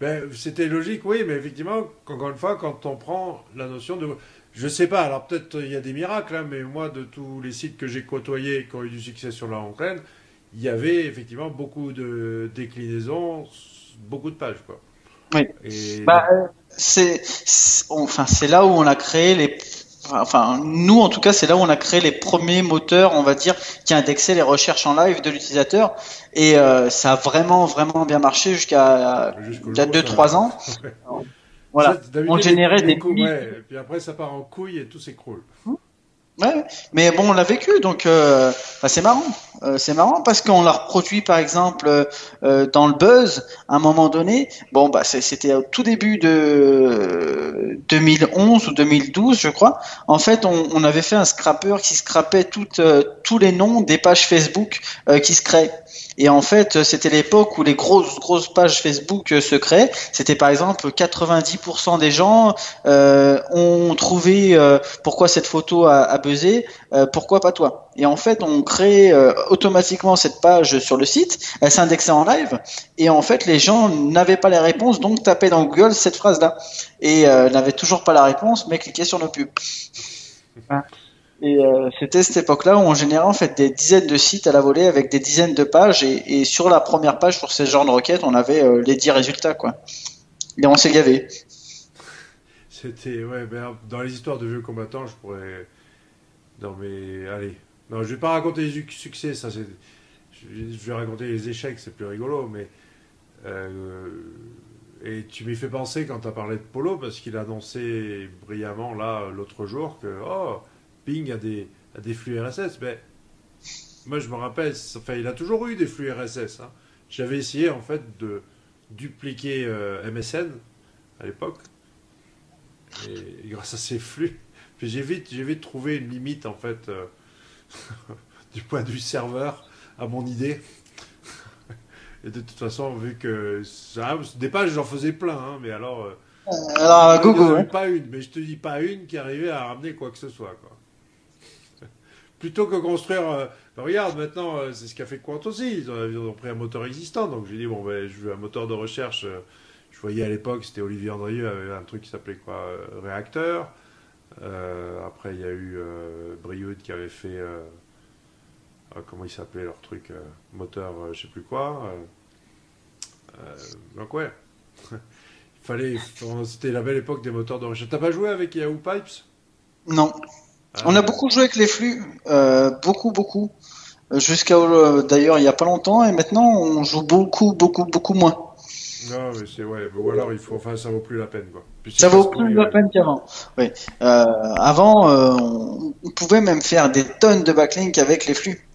Ben, c'était logique, oui, mais effectivement, encore une fois, quand on prend la notion de... Je sais pas, alors peut-être il y a des miracles, hein, mais moi, de tous les sites que j'ai côtoyés et qui ont eu du succès sur la Hontraine, il y avait effectivement beaucoup de déclinaisons, beaucoup de pages, quoi. Oui. Et Bah, euh, c'est, enfin, c'est là où on a créé les, enfin, nous en tout cas, c'est là où on a créé les premiers moteurs, on va dire, qui indexaient les recherches en live de l'utilisateur. Et euh, ça a vraiment, vraiment bien marché jusqu'à jusqu'au il y a jour, 2-3 ça- ans. Ouais. Voilà. Ça, On générait des coups, ouais, et puis après, ça part en couille et tout s'écroule. Ouais, mais bon, on l'a vécu, donc euh, bah, c'est marrant. Euh, c'est marrant parce qu'on l'a reproduit, par exemple, euh, dans le buzz, à un moment donné. Bon, bah c'était au tout début de euh, 2011 ou 2012, je crois. En fait, on, on avait fait un scrapper qui scrapait toutes, euh, tous les noms des pages Facebook euh, qui se créent. Et en fait, c'était l'époque où les grosses grosses pages Facebook euh, se créaient. C'était par exemple 90% des gens euh, ont trouvé euh, pourquoi cette photo a, buzzé, euh, pourquoi pas toi. Et en fait, on crée euh, automatiquement cette page sur le site, elle s'indexait en live, et en fait, les gens n'avaient pas les réponses, donc tapaient dans Google cette phrase-là, et euh, n'avaient toujours pas la réponse, mais cliquaient sur nos pubs. Et euh, c'était cette époque-là où on générait en fait des dizaines de sites à la volée avec des dizaines de pages, et, sur la première page, sur ces genres de requêtes, on avait euh, les 10 résultats, quoi. Et on s'est gavé. C'était, ouais, ben, dans les histoires de vieux combattants, je pourrais. Non, mais allez. Non, je vais pas raconter les succès, ça c'est. Je je vais raconter les échecs, c'est plus rigolo, mais. euh, et tu m'y fais penser quand tu as parlé de Polo, parce qu'il a annoncé brillamment, là, l'autre jour, que, oh, Ping a des, flux RSS. Mais moi, je me rappelle, enfin, il a toujours eu des flux RSS. hein. J'avais essayé, en fait, de dupliquer euh, MSN à l'époque. Et, et grâce à ces flux, j'ai vite, trouvé une limite en fait euh, du point de vue serveur à mon idée. Et de toute façon, vu que ça, des pages, j'en faisais plein, hein, mais alors euh, Alors, Google. Hein. Pas une, mais je te dis pas une qui arrivait à ramener quoi que ce soit. Quoi. Plutôt que construire. Euh, bah, regarde, maintenant, euh, c'est ce qu'a fait Quant aussi. Ils ont, pris un moteur existant. Donc j'ai dit, bon, ben, je veux un moteur de recherche. Euh, je voyais à l'époque, c'était Olivier Andrieux avait un truc qui s'appelait quoi Réacteur. après, il y a eu Brioude qui avait fait. comment il s'appelait leur truc Moteur, je sais plus quoi. donc ouais. Fallait, c'était la belle époque des moteurs de recherche. T'as pas joué avec Yahoo Pipes? Non. Ah. On a beaucoup joué avec les flux, euh, beaucoup, beaucoup. Jusqu'à euh, d'ailleurs il y a pas longtemps et maintenant on joue beaucoup, beaucoup, beaucoup moins. Non, mais c'est ouais. Ou alors il faut, enfin, ça vaut plus la peine quoi. ça vaut plus la peine qu'avant. Oui. Euh, avant, on, pouvait même faire des tonnes de backlinks avec les flux.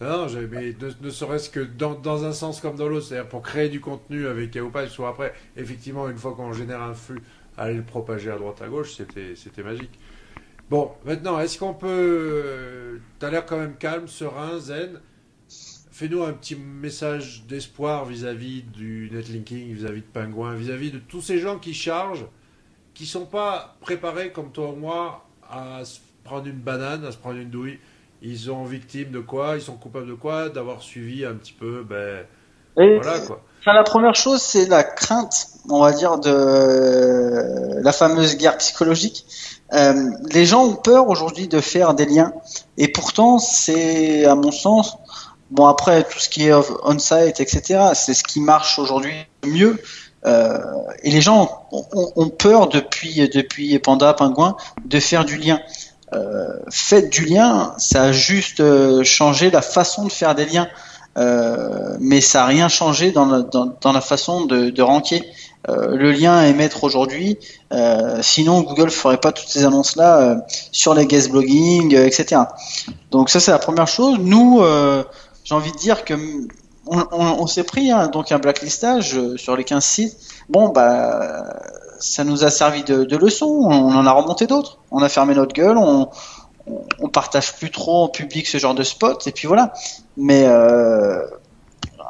Non, mais ne, serait-ce que dans, dans, un sens comme dans l'autre, c'est-à-dire pour créer du contenu avec Yahoo soit après, effectivement, une fois qu'on génère un flux, aller le propager à droite à gauche, c'était magique. Bon, maintenant, est-ce qu'on peut. Tu as l'air quand même calme, serein, zen. Fais-nous un petit message d'espoir vis-à-vis du netlinking, vis-à-vis de Pingouin, vis-à-vis de tous ces gens qui chargent, qui sont pas préparés comme toi ou moi à se prendre une banane, à se prendre une douille ils sont victimes de quoi Ils sont coupables de quoi D'avoir suivi un petit peu, ben, voilà quoi. la première chose, c'est la crainte, on va dire, de la fameuse guerre psychologique. Euh, les gens ont peur aujourd'hui de faire des liens, et pourtant, c'est, à mon sens, bon après tout ce qui est on-site, etc., c'est ce qui marche aujourd'hui mieux. Euh, et les gens ont, ont, peur depuis depuis Panda Pingouin de faire du lien. Euh, faites du lien, ça a juste changé la façon de faire des liens, euh, mais ça n'a rien changé dans la, façon de, de ranker. le lien est maître aujourd'hui, sinon Google ferait pas toutes ces annonces là sur les guest blogging, etc. Donc ça c'est la première chose. Nous, j'ai envie de dire que on, s'est pris hein, donc un blacklistage sur les 15 sites. Bon bah ça nous a servi de, leçon. On en a remonté d'autres. On a fermé notre gueule. On, on, partage plus trop en public ce genre de spot. Et puis voilà. Mais euh,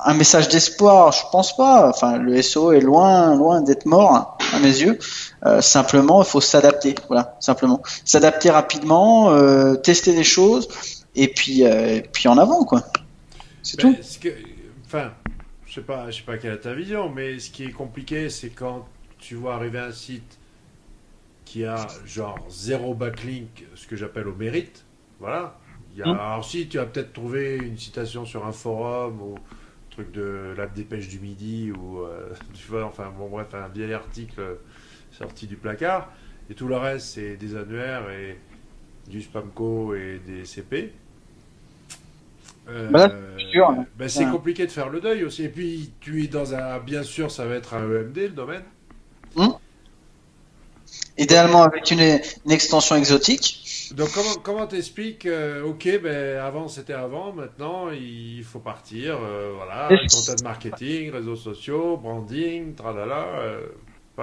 un message d'espoir, je pense pas. Enfin, le SO est loin, loin d'être mort hein, à mes yeux. Euh, simplement, il faut s'adapter. Voilà, simplement s'adapter rapidement, euh, tester des choses, et puis, puis en avant, quoi. C'est ben, tout. enfin, je sais pas, je sais pas quelle est ta vision, mais ce qui est compliqué, c'est quand tu vois arriver un site qui a genre zéro backlink, ce que j'appelle au mérite, voilà. Il y a, mmh. Alors si tu as peut-être trouvé une citation sur un forum ou truc de la dépêche du midi ou euh, tu vois, enfin bon bref, un vieil article sorti du placard, et tout le reste c'est des annuaires et du spamco et des CP. Euh, bah, ben, c'est compliqué de faire le deuil aussi. Et puis, tu es dans un. Bien sûr, ça va être un EMD le domaine. Hmm Idéalement avec une, extension exotique. Donc comment comment t'expliques euh, Ok, ben avant c'était avant, maintenant il faut partir, euh, voilà, content marketing, réseaux sociaux, branding, tralala. Euh,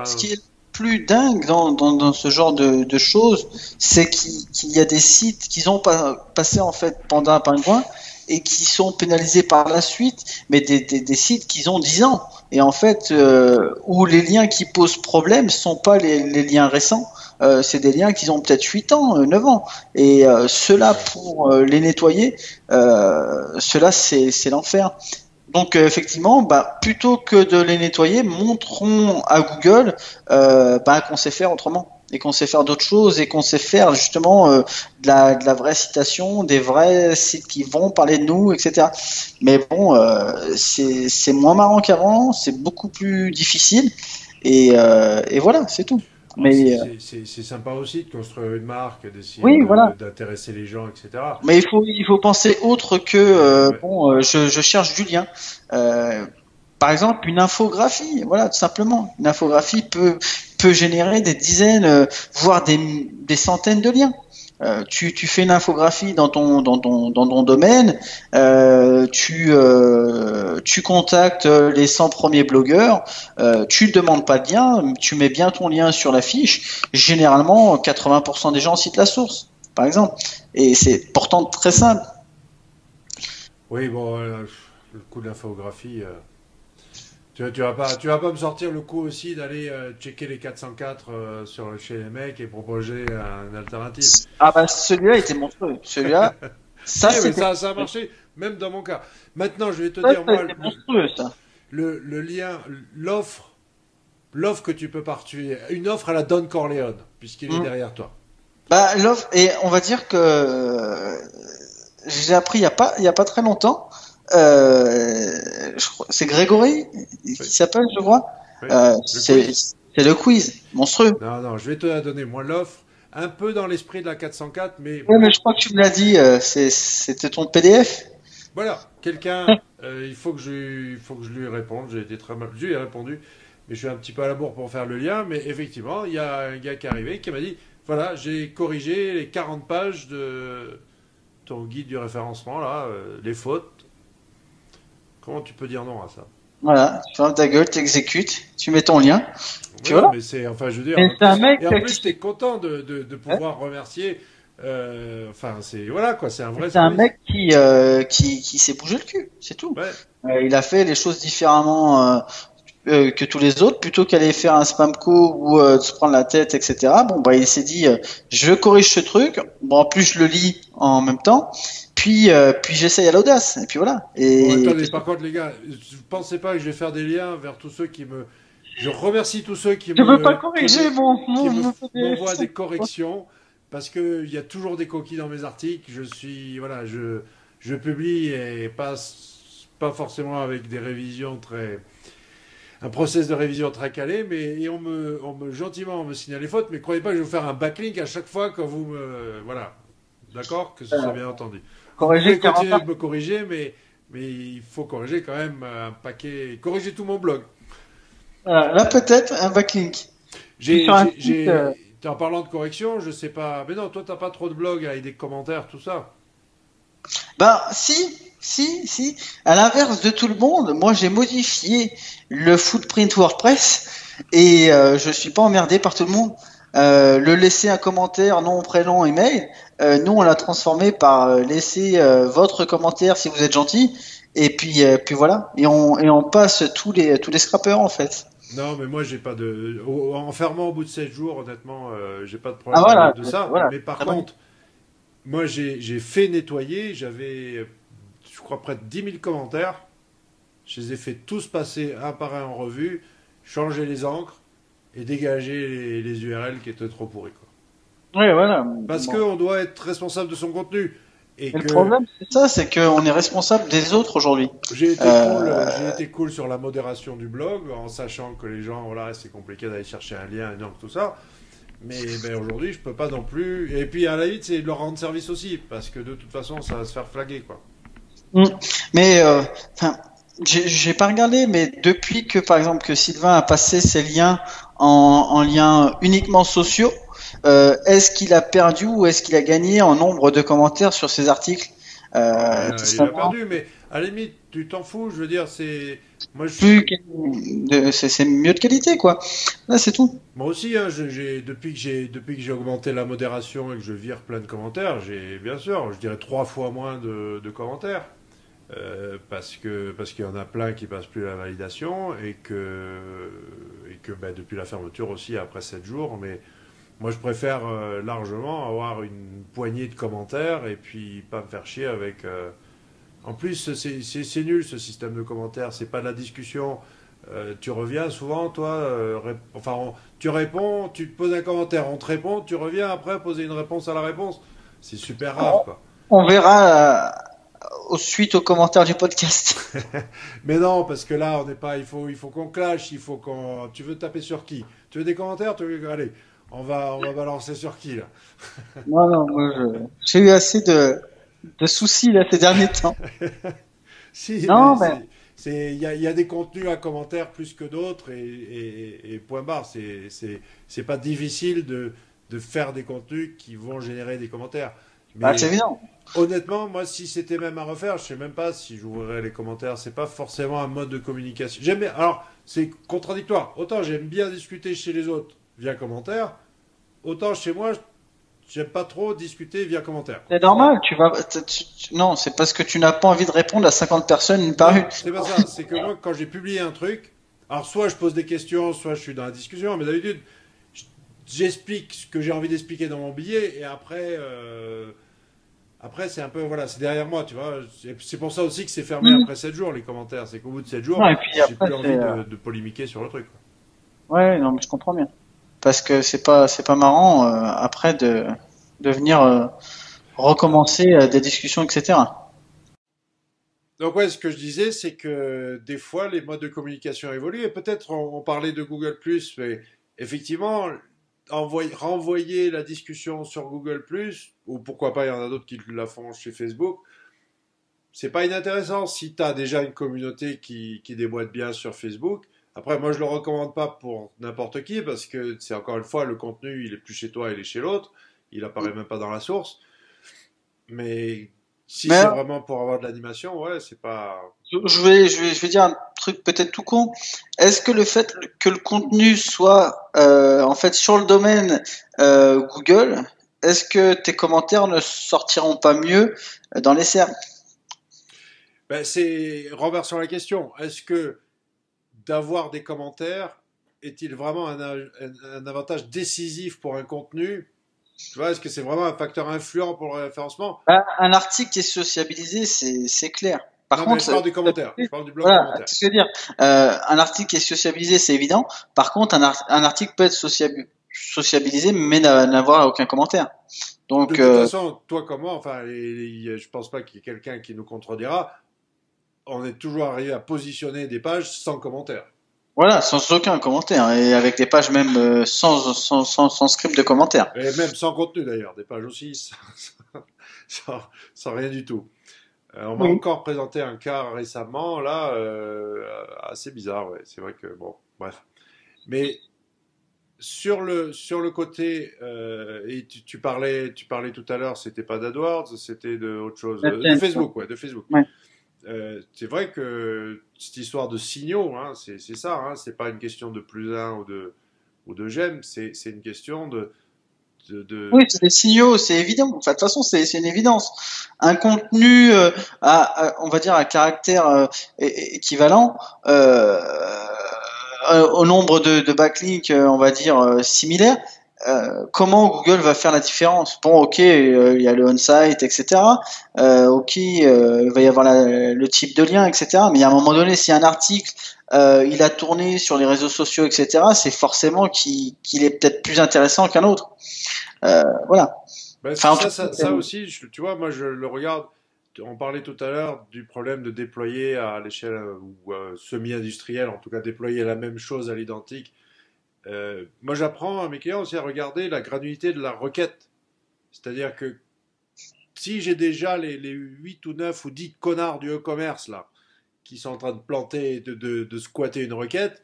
Ce qui est plus dingue dans, dans, ce genre de, choses, c'est qu'il y a des sites qui ont pas, passé en fait pendant un pingouin et qui sont pénalisés par la suite, mais des, sites qui ont 10 ans. Et en fait, euh, où les liens qui posent problème sont pas les, liens récents, euh, c'est des liens qui ont peut-être 8 ans, 9 euh, ans. Et cela, pour les nettoyer, cela, c'est l'enfer. Donc effectivement, bah, plutôt que de les nettoyer, montrons à Google bah, qu'on sait faire autrement et qu'on sait faire d'autres choses et qu'on sait faire justement euh, de, la, de, la, vraie citation, des vrais sites qui vont parler de nous, etc. Mais bon, euh, c'est moins marrant qu'avant, c'est beaucoup plus difficile et, euh, et voilà, c'est tout. Mais c'est sympa aussi de construire une marque, d'essayer voilà. d'intéresser les gens, etc. Mais il faut il faut penser autre que bon, je, je, cherche du lien. Par exemple, une infographie, voilà, tout simplement. Une infographie peut peut générer des dizaines, euh, voire des, des centaines de liens. Euh, tu, tu, fais une infographie dans ton, dans ton, dans ton domaine, euh, tu, tu contactes les 100 premiers blogueurs, tu ne demandes pas de lien, tu mets bien ton lien sur la fiche. Généralement, 80% des gens citent la source, par exemple. Et c'est pourtant très simple. Oui, bon, le coup de l'infographie Tu, tu vas pas, tu vas pas me sortir le coup aussi d'aller euh, checker les 404 euh, sur, chez les mecs et proposer un alternative. Ah bah celui-là était monstrueux. Celui-là, ça, Oui, mais c'était ça, ça a marché, même dans mon cas. Maintenant, je vais te ça, dire, moi, monstrueux, ça. le, le lien, l'offre, l'offre que tu peux partir, une offre à la Don Corleone, puisqu'il est Mm. derrière toi. Bah l'offre et on va dire que euh, j'ai appris il y a pas il y a pas très longtemps. Euh, c'est Grégory qui s'appelle, je crois. Oui. Euh, c'est le quiz, monstrueux. Non, non, je vais te la donner, moi, l'offre, un peu dans l'esprit de la 404, mais Oui, mais je crois que tu me l'as dit. euh, C'était ton PDF. voilà, quelqu'un, euh, il faut que je, il faut que je lui réponde, j'ai été très mal, je lui ai répondu, mais je suis un petit peu à la bourre pour faire le lien, mais effectivement, il y a un gars qui est arrivé qui m'a dit, voilà, j'ai corrigé les 40 pages de ton guide du référencement, là, euh, les fautes. Comment tu peux dire non à ça Voilà, tu fermes ta gueule, t'exécutes, tu mets ton lien. Tu Ouais, vois mais c'est, enfin, je veux dire, Et un plus- mec et en plus, t'es content de, de, de pouvoir remercier, euh, enfin, c'est, voilà, quoi, c'est un vrai C'est un mec qui euh, qui, qui s'est bougé le cul, c'est tout. Ouais. Euh, il a fait les choses différemment euh, euh, que tous les autres, plutôt qu'aller faire un spam call ou euh, de se prendre la tête, etc. Bon, bah, il s'est dit, euh, je corrige ce truc. Bon, en plus, je le lis en même temps. Puis, euh, puis j'essaye à l'audace. Et puis voilà. Et Bon, attendez, par contre, les gars, ne pensez pas que je vais faire des liens vers tous ceux qui me. Je remercie tous ceux qui je me. veux pas corriger mon m'envoient des corrections parce qu'il y a toujours des coquilles dans mes articles. Je suis. Voilà, je, je publie et pas, pas forcément avec des révisions très. Un process de révision très calé, mais et on me, on me gentiment on me signale les fautes, mais croyez pas que je vais vous faire un backlink à chaque fois quand vous me. Voilà. D'accord? Que ce soit bien entendu. Corriger pouvez 40 continuer de me corriger, mais, mais il faut corriger quand même un paquet. Corriger tout mon blog. Voilà, Là, peut-être un backlink. J'ai- euh, En parlant de correction, je sais pas. Mais non, toi, t'as pas trop de blogs avec des commentaires, tout ça. Ben, si, si, si. À l'inverse de tout le monde, moi, j'ai modifié le footprint WordPress et euh, je suis pas emmerdé par tout le monde. Euh, le laisser un commentaire, nom, prénom, email. Euh, nous, on l'a transformé par euh, laisser euh, votre commentaire si vous êtes gentil. Et puis, puis voilà. Et on, et on passe tous les, tous les scrappers en fait. Non, mais moi, j'ai pas de. En fermant au bout de 7 jours, honnêtement, j'ai pas de problème Ah, voilà, de ça. voilà, mais par bon. contre, moi, j'ai, j'ai fait nettoyer. J'avais, je crois, près de 10 000 commentaires. Je les ai fait tous passer un par un en revue, changer les encres et dégager les, les URL qui étaient trop pourris. Quoi. Ouais, voilà. Parce Bon. qu'on doit être responsable de son contenu. Et Et que le problème, c'est ça, c'est qu'on est responsable des autres aujourd'hui. j'ai été, Euh, cool, j'ai été cool sur la modération du blog, en sachant que les gens, voilà, c'est compliqué d'aller chercher un lien, encre, tout ça. Mais ben, aujourd'hui, je peux pas non plus. Et puis à la limite, c'est de leur rendre service aussi, parce que de toute façon, ça va se faire flaguer, quoi. Mais euh, j'ai j'ai pas regardé, mais depuis que par exemple que Sylvain a passé ses liens en, en liens uniquement sociaux, euh, est-ce qu'il a perdu ou est-ce qu'il a gagné en nombre de commentaires sur ses articles euh, Euh, il a perdu, mais à la limite, tu t'en fous. Je veux dire, c'est. Moi, je de- c'est mieux de qualité quoi. Là c'est tout. Moi aussi, hein, je- depuis que j'ai depuis que j'ai augmenté la modération et que je vire plein de commentaires, j'ai bien sûr, je dirais trois fois moins de, de commentaires. Euh, parce que parce qu'il y en a plein qui passent plus la validation et que et que ben, depuis la fermeture aussi après 7 jours mais moi je préfère euh, largement avoir une poignée de commentaires et puis pas me faire chier avec euh, en plus c'est, nul ce système de commentaires c'est pas de la discussion Euh, tu reviens souvent toi enfin on- tu réponds tu te poses un commentaire on te répond tu reviens après poser une réponse à la réponse c'est super rare quoi On verra au suite aux commentaires du podcast. Mais non, parce que là, on n'est pas. Il faut, il faut qu'on clash. Il faut qu'on. Tu veux taper sur qui? Tu veux des commentaires? Tu veux... Allez, on va, on va balancer sur qui là? Non non, moi je- j'ai eu assez de de soucis là ces derniers temps. Si. Non, mais. Il y a, il y a des contenus à commentaires plus que d'autres et, et, et point barre. C'est, pas difficile de, de faire des contenus qui vont générer des commentaires. Mais Ah, c'est évident. honnêtement, moi, si c'était même à refaire, je sais même pas si j'ouvrirais les commentaires. C'est pas forcément un mode de communication. J'aime bien. Alors, c'est contradictoire. Autant j'aime bien discuter chez les autres via commentaire, autant chez moi, j'aime pas trop discuter via commentaire. C'est normal, tu vas. tu- tu- non, c'est parce que tu n'as pas envie de répondre à 50 personnes une par une. C'est pas ça. C'est que moi, quand j'ai publié un truc, Alors, soit je pose des questions, soit je suis dans la discussion, mais d'habitude, j'explique ce que j'ai envie d'expliquer dans mon billet, et après, euh, après c'est un peu, voilà, c'est derrière moi, tu vois. C'est pour ça aussi que c'est fermé Mhm. après 7 jours, les commentaires. C'est qu'au bout de 7 jours, Non, et puis j'ai plus envie euh, de, de polémiquer sur le truc. quoi. Ouais, non, mais je comprends bien. Parce que c'est pas, c'est pas marrant euh, après de, de venir euh, recommencer euh, des discussions, etc. Donc ouais, ce que je disais, c'est que des fois, les modes de communication évoluent. Et peut-être on, parlait de Google ⁇ mais effectivement, envoyer, renvoyer la discussion sur Google ⁇ ou pourquoi pas, il y en a d'autres qui la font chez Facebook, c'est pas inintéressant si tu as déjà une communauté qui, qui déboîte bien sur Facebook. Après, moi, je le recommande pas pour n'importe qui, parce que c'est encore une fois, le contenu, il est plus chez toi, il est chez l'autre. Il apparaît même pas dans la source. Mais si c'est vraiment pour avoir de l'animation, ouais, c'est pas... Je vais, je vais, je vais dire un truc peut-être tout con. Est-ce que le fait que le contenu soit euh, en fait sur le domaine euh, Google, est-ce que tes commentaires ne sortiront pas mieux dans les SERP Ben, c'est renversons la question. Est-ce que d'avoir des commentaires est-il vraiment un, un- un avantage décisif pour un contenu? Tu vois, est-ce que c'est vraiment un facteur influent pour le référencement? Un- Un article qui est sociabilisé, c'est clair. Par Non, contre, je parle du commentaire. Je parle du blog Voilà, commentaire. ce que dire. Euh, un article qui est sociabilisé, c'est évident. Par contre, un, ar- un article peut être sociabi- sociabilisé, mais n'a- n'avoir aucun commentaire. De toute euh, façon, toi comme moi, enfin, je pense pas qu'il y ait quelqu'un qui nous contredira. On est toujours arrivé à positionner des pages sans commentaire. voilà, sans aucun commentaire et avec des pages même euh, sans, sans, sans, sans script de commentaire. Et même sans contenu d'ailleurs, des pages aussi, sans, sans- sans rien du tout. Euh, on m'a Oui. encore présenté un cas récemment, là, euh, assez bizarre, ouais. C'est vrai que, bon, bref. Mais sur le, sur le côté, euh, et tu, tu parlais, tu parlais tout à l'heure, c'était pas d'AdWords, c'était de autre chose, de Facebook, ouais, de Facebook. Ouais. Euh, c'est vrai que cette histoire de signaux, hein, c'est ça, hein, c'est pas une question de plus un ou de, ou de j'aime, c'est une question de, Oui, c'est des signaux, c'est évident. De toute façon, c'est une évidence. Un contenu, euh, à, on va dire, à caractère euh, équivalent, au nombre de, de backlinks, on va dire, similaires, euh, comment Google va faire la différence? Bon, ok, euh, il y a le on-site, etc. Euh, ok, il va y avoir la- le type de lien, etc. Mais à un moment donné, si un article il a tourné sur les réseaux sociaux, etc., c'est forcément qu'il est peut-être plus intéressant qu'un autre. Voilà. Ben, Enfin, en ça, ça, aussi, je- tu vois, moi je le regarde. On parlait tout à l'heure du problème de déployer à l'échelle ou semi-industrielle, en tout cas déployer la même chose à l'identique. Euh, moi j'apprends à mes clients aussi à regarder la granulité de la requête. C'est-à-dire que si j'ai déjà les, les 8 ou 9 ou 10 connards du e-commerce là, qui sont en train de planter, de, de, de squatter une requête,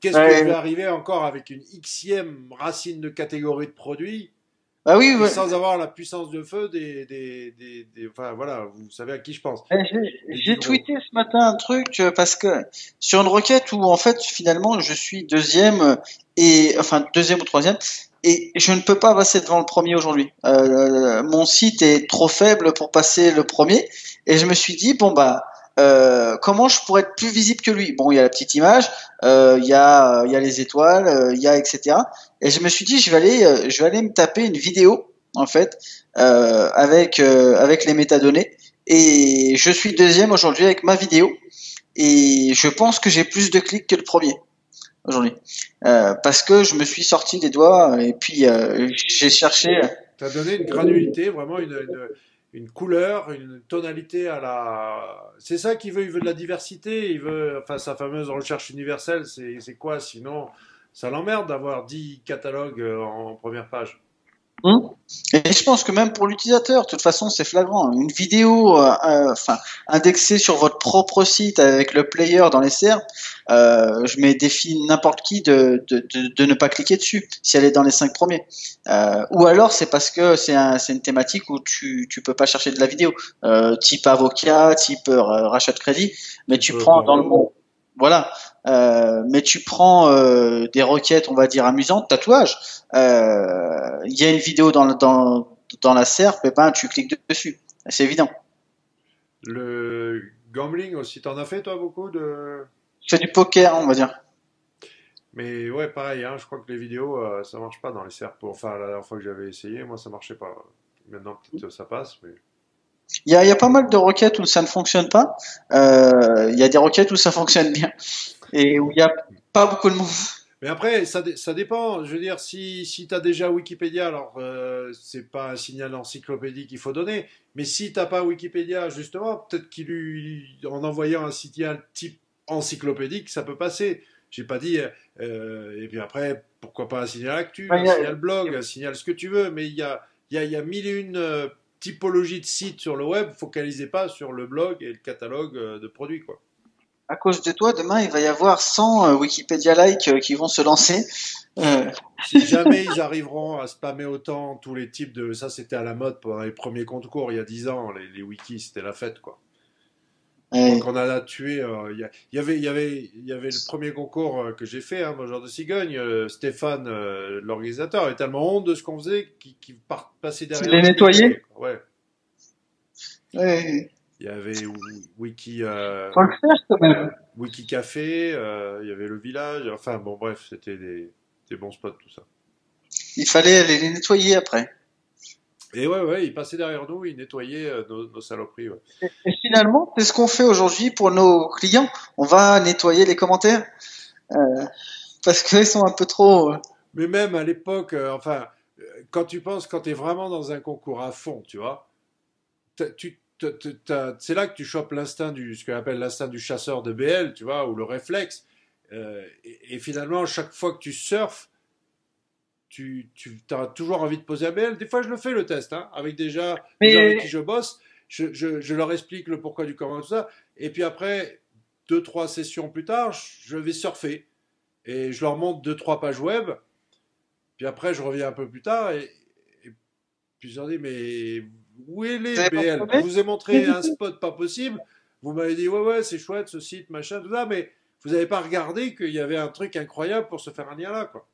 qu'est-ce que je vais arriver encore avec une xème racine de catégorie de produits Bah oui, ouais. sans avoir la puissance de feu des, des, des, des- enfin voilà, vous savez à qui je pense. J'ai- tweeté ce matin un truc euh, parce que sur une requête où en fait finalement je suis deuxième euh, et enfin deuxième ou troisième et je ne peux pas passer devant le premier aujourd'hui. Euh, mon site est trop faible pour passer le premier et je me suis dit bon bah euh, comment je pourrais être plus visible que lui? Bon, il y a la petite image, euh, il y a il y a les étoiles, euh, il y a etc. Et je me suis dit je vais aller euh, je vais aller me taper une vidéo en fait euh, avec euh, avec les métadonnées et je suis deuxième aujourd'hui avec ma vidéo et je pense que j'ai plus de clics que le premier aujourd'hui parce que je me suis sorti des doigts et puis j'ai cherché Tu as donné une granulité, vraiment une, une, une couleur, une tonalité à la. C'est ça qu'il veut, il veut de la diversité, il veut, enfin sa fameuse recherche universelle, c'est quoi Sinon, ça l'emmerde d'avoir 10 catalogues euh, en première page. et je pense que même pour l'utilisateur de toute façon c'est flagrant. Une vidéo euh, euh, enfin indexée sur votre propre site avec le player dans les SERP euh, je mets défi n'importe qui de, de, de, de ne pas cliquer dessus si elle est dans les cinq premiers. Euh, ou alors c'est parce que c'est un, c'est une thématique où tu tu peux pas chercher de la vidéo. Type avocat type rachat de crédit mais tu prends dans le monde voilà Euh, mais tu prends euh, des requêtes on va dire amusantes tatouage euh, il y a une vidéo dans le- dans dans la SERP et ben tu cliques dessus c'est évident Le gambling aussi, t'en as fait toi beaucoup de. je fais du poker on va dire Mais ouais, pareil, hein, je crois que les vidéos, ça marche pas dans les serpes. Enfin, la dernière fois que j'avais essayé, moi, ça marchait pas. Maintenant, peut-être ça passe, mais. Il y a, y a pas mal de requêtes où ça ne fonctionne pas. Euh, il y a des requêtes où ça fonctionne bien. Et où il n'y a pas beaucoup de monde. Mais après, ça, ça dépend. Je veux dire, si, si tu as déjà Wikipédia, alors euh, c'est pas un signal encyclopédique qu'il faut donner. Mais si t'as pas Wikipédia, justement, peut-être qu'il en envoyant un signal type encyclopédique, ça peut passer. J'ai pas dit. euh, et puis après, pourquoi pas un signal actu, Ouais, un y a- signal blog, un signal ce que tu veux. Mais il y a, y a, il y a mille et une typologies de sites sur le web. Focalisez pas sur le blog et le catalogue euh, de produits, quoi. À cause de toi, demain, il va y avoir 100 euh, Wikipédia-like euh, qui vont se lancer. Euh, Si jamais ils arriveront à spammer autant tous les types de. Ça, c'était à la mode pendant les premiers concours il y a 10 ans. Les, les wikis, c'était la fête, quoi. Ouais. Donc on en a tué. euh, Il y, a- y avait, il y avait, il y avait le premier concours euh, que j'ai fait, hein, Mangeur de cigogne. euh, Stéphane, euh, l'organisateur, avait tellement honte de ce qu'on faisait qu'il qu'il part- passait derrière. les nettoyait Ouais. Ouais. Il y avait Wi- Wiki, euh, Faut le faire quand même. Wiki Café. euh, il y avait le village. Enfin bon, bref, c'était des, des bons spots tout ça. Il fallait aller les nettoyer après. Et ouais, ouais, il passait derrière nous, il nettoyait euh, nos, nos saloperies. Ouais. Et, et finalement, c'est ce qu'on fait aujourd'hui pour nos clients? On va nettoyer les commentaires? Euh, parce qu'ils sont un peu trop... euh, Mais même à l'époque, euh, enfin, quand tu penses, quand tu es vraiment dans un concours à fond, tu vois, tu, c'est là que tu chopes l'instinct du, ce qu'on appelle l'instinct du chasseur de BL, tu vois, ou le réflexe. Euh, et, et finalement, chaque fois que tu surfes, tu, tu as toujours envie de poser un BL. Des fois, je le fais le test, hein, avec déjà les gens avec qui je bosse. Je, je, je leur explique le pourquoi du comment, tout ça. Et puis après, deux, trois sessions plus tard, je vais surfer. Et je leur montre deux, trois pages web. Puis après, je reviens un peu plus tard et, et puis je leur dis, mais où est les BL Je vous ai montré un spot pas possible. Vous m'avez dit, ouais, ouais, c'est chouette ce site, machin, tout ça, mais vous n'avez pas regardé qu'il y avait un truc incroyable pour se faire un lien là, quoi.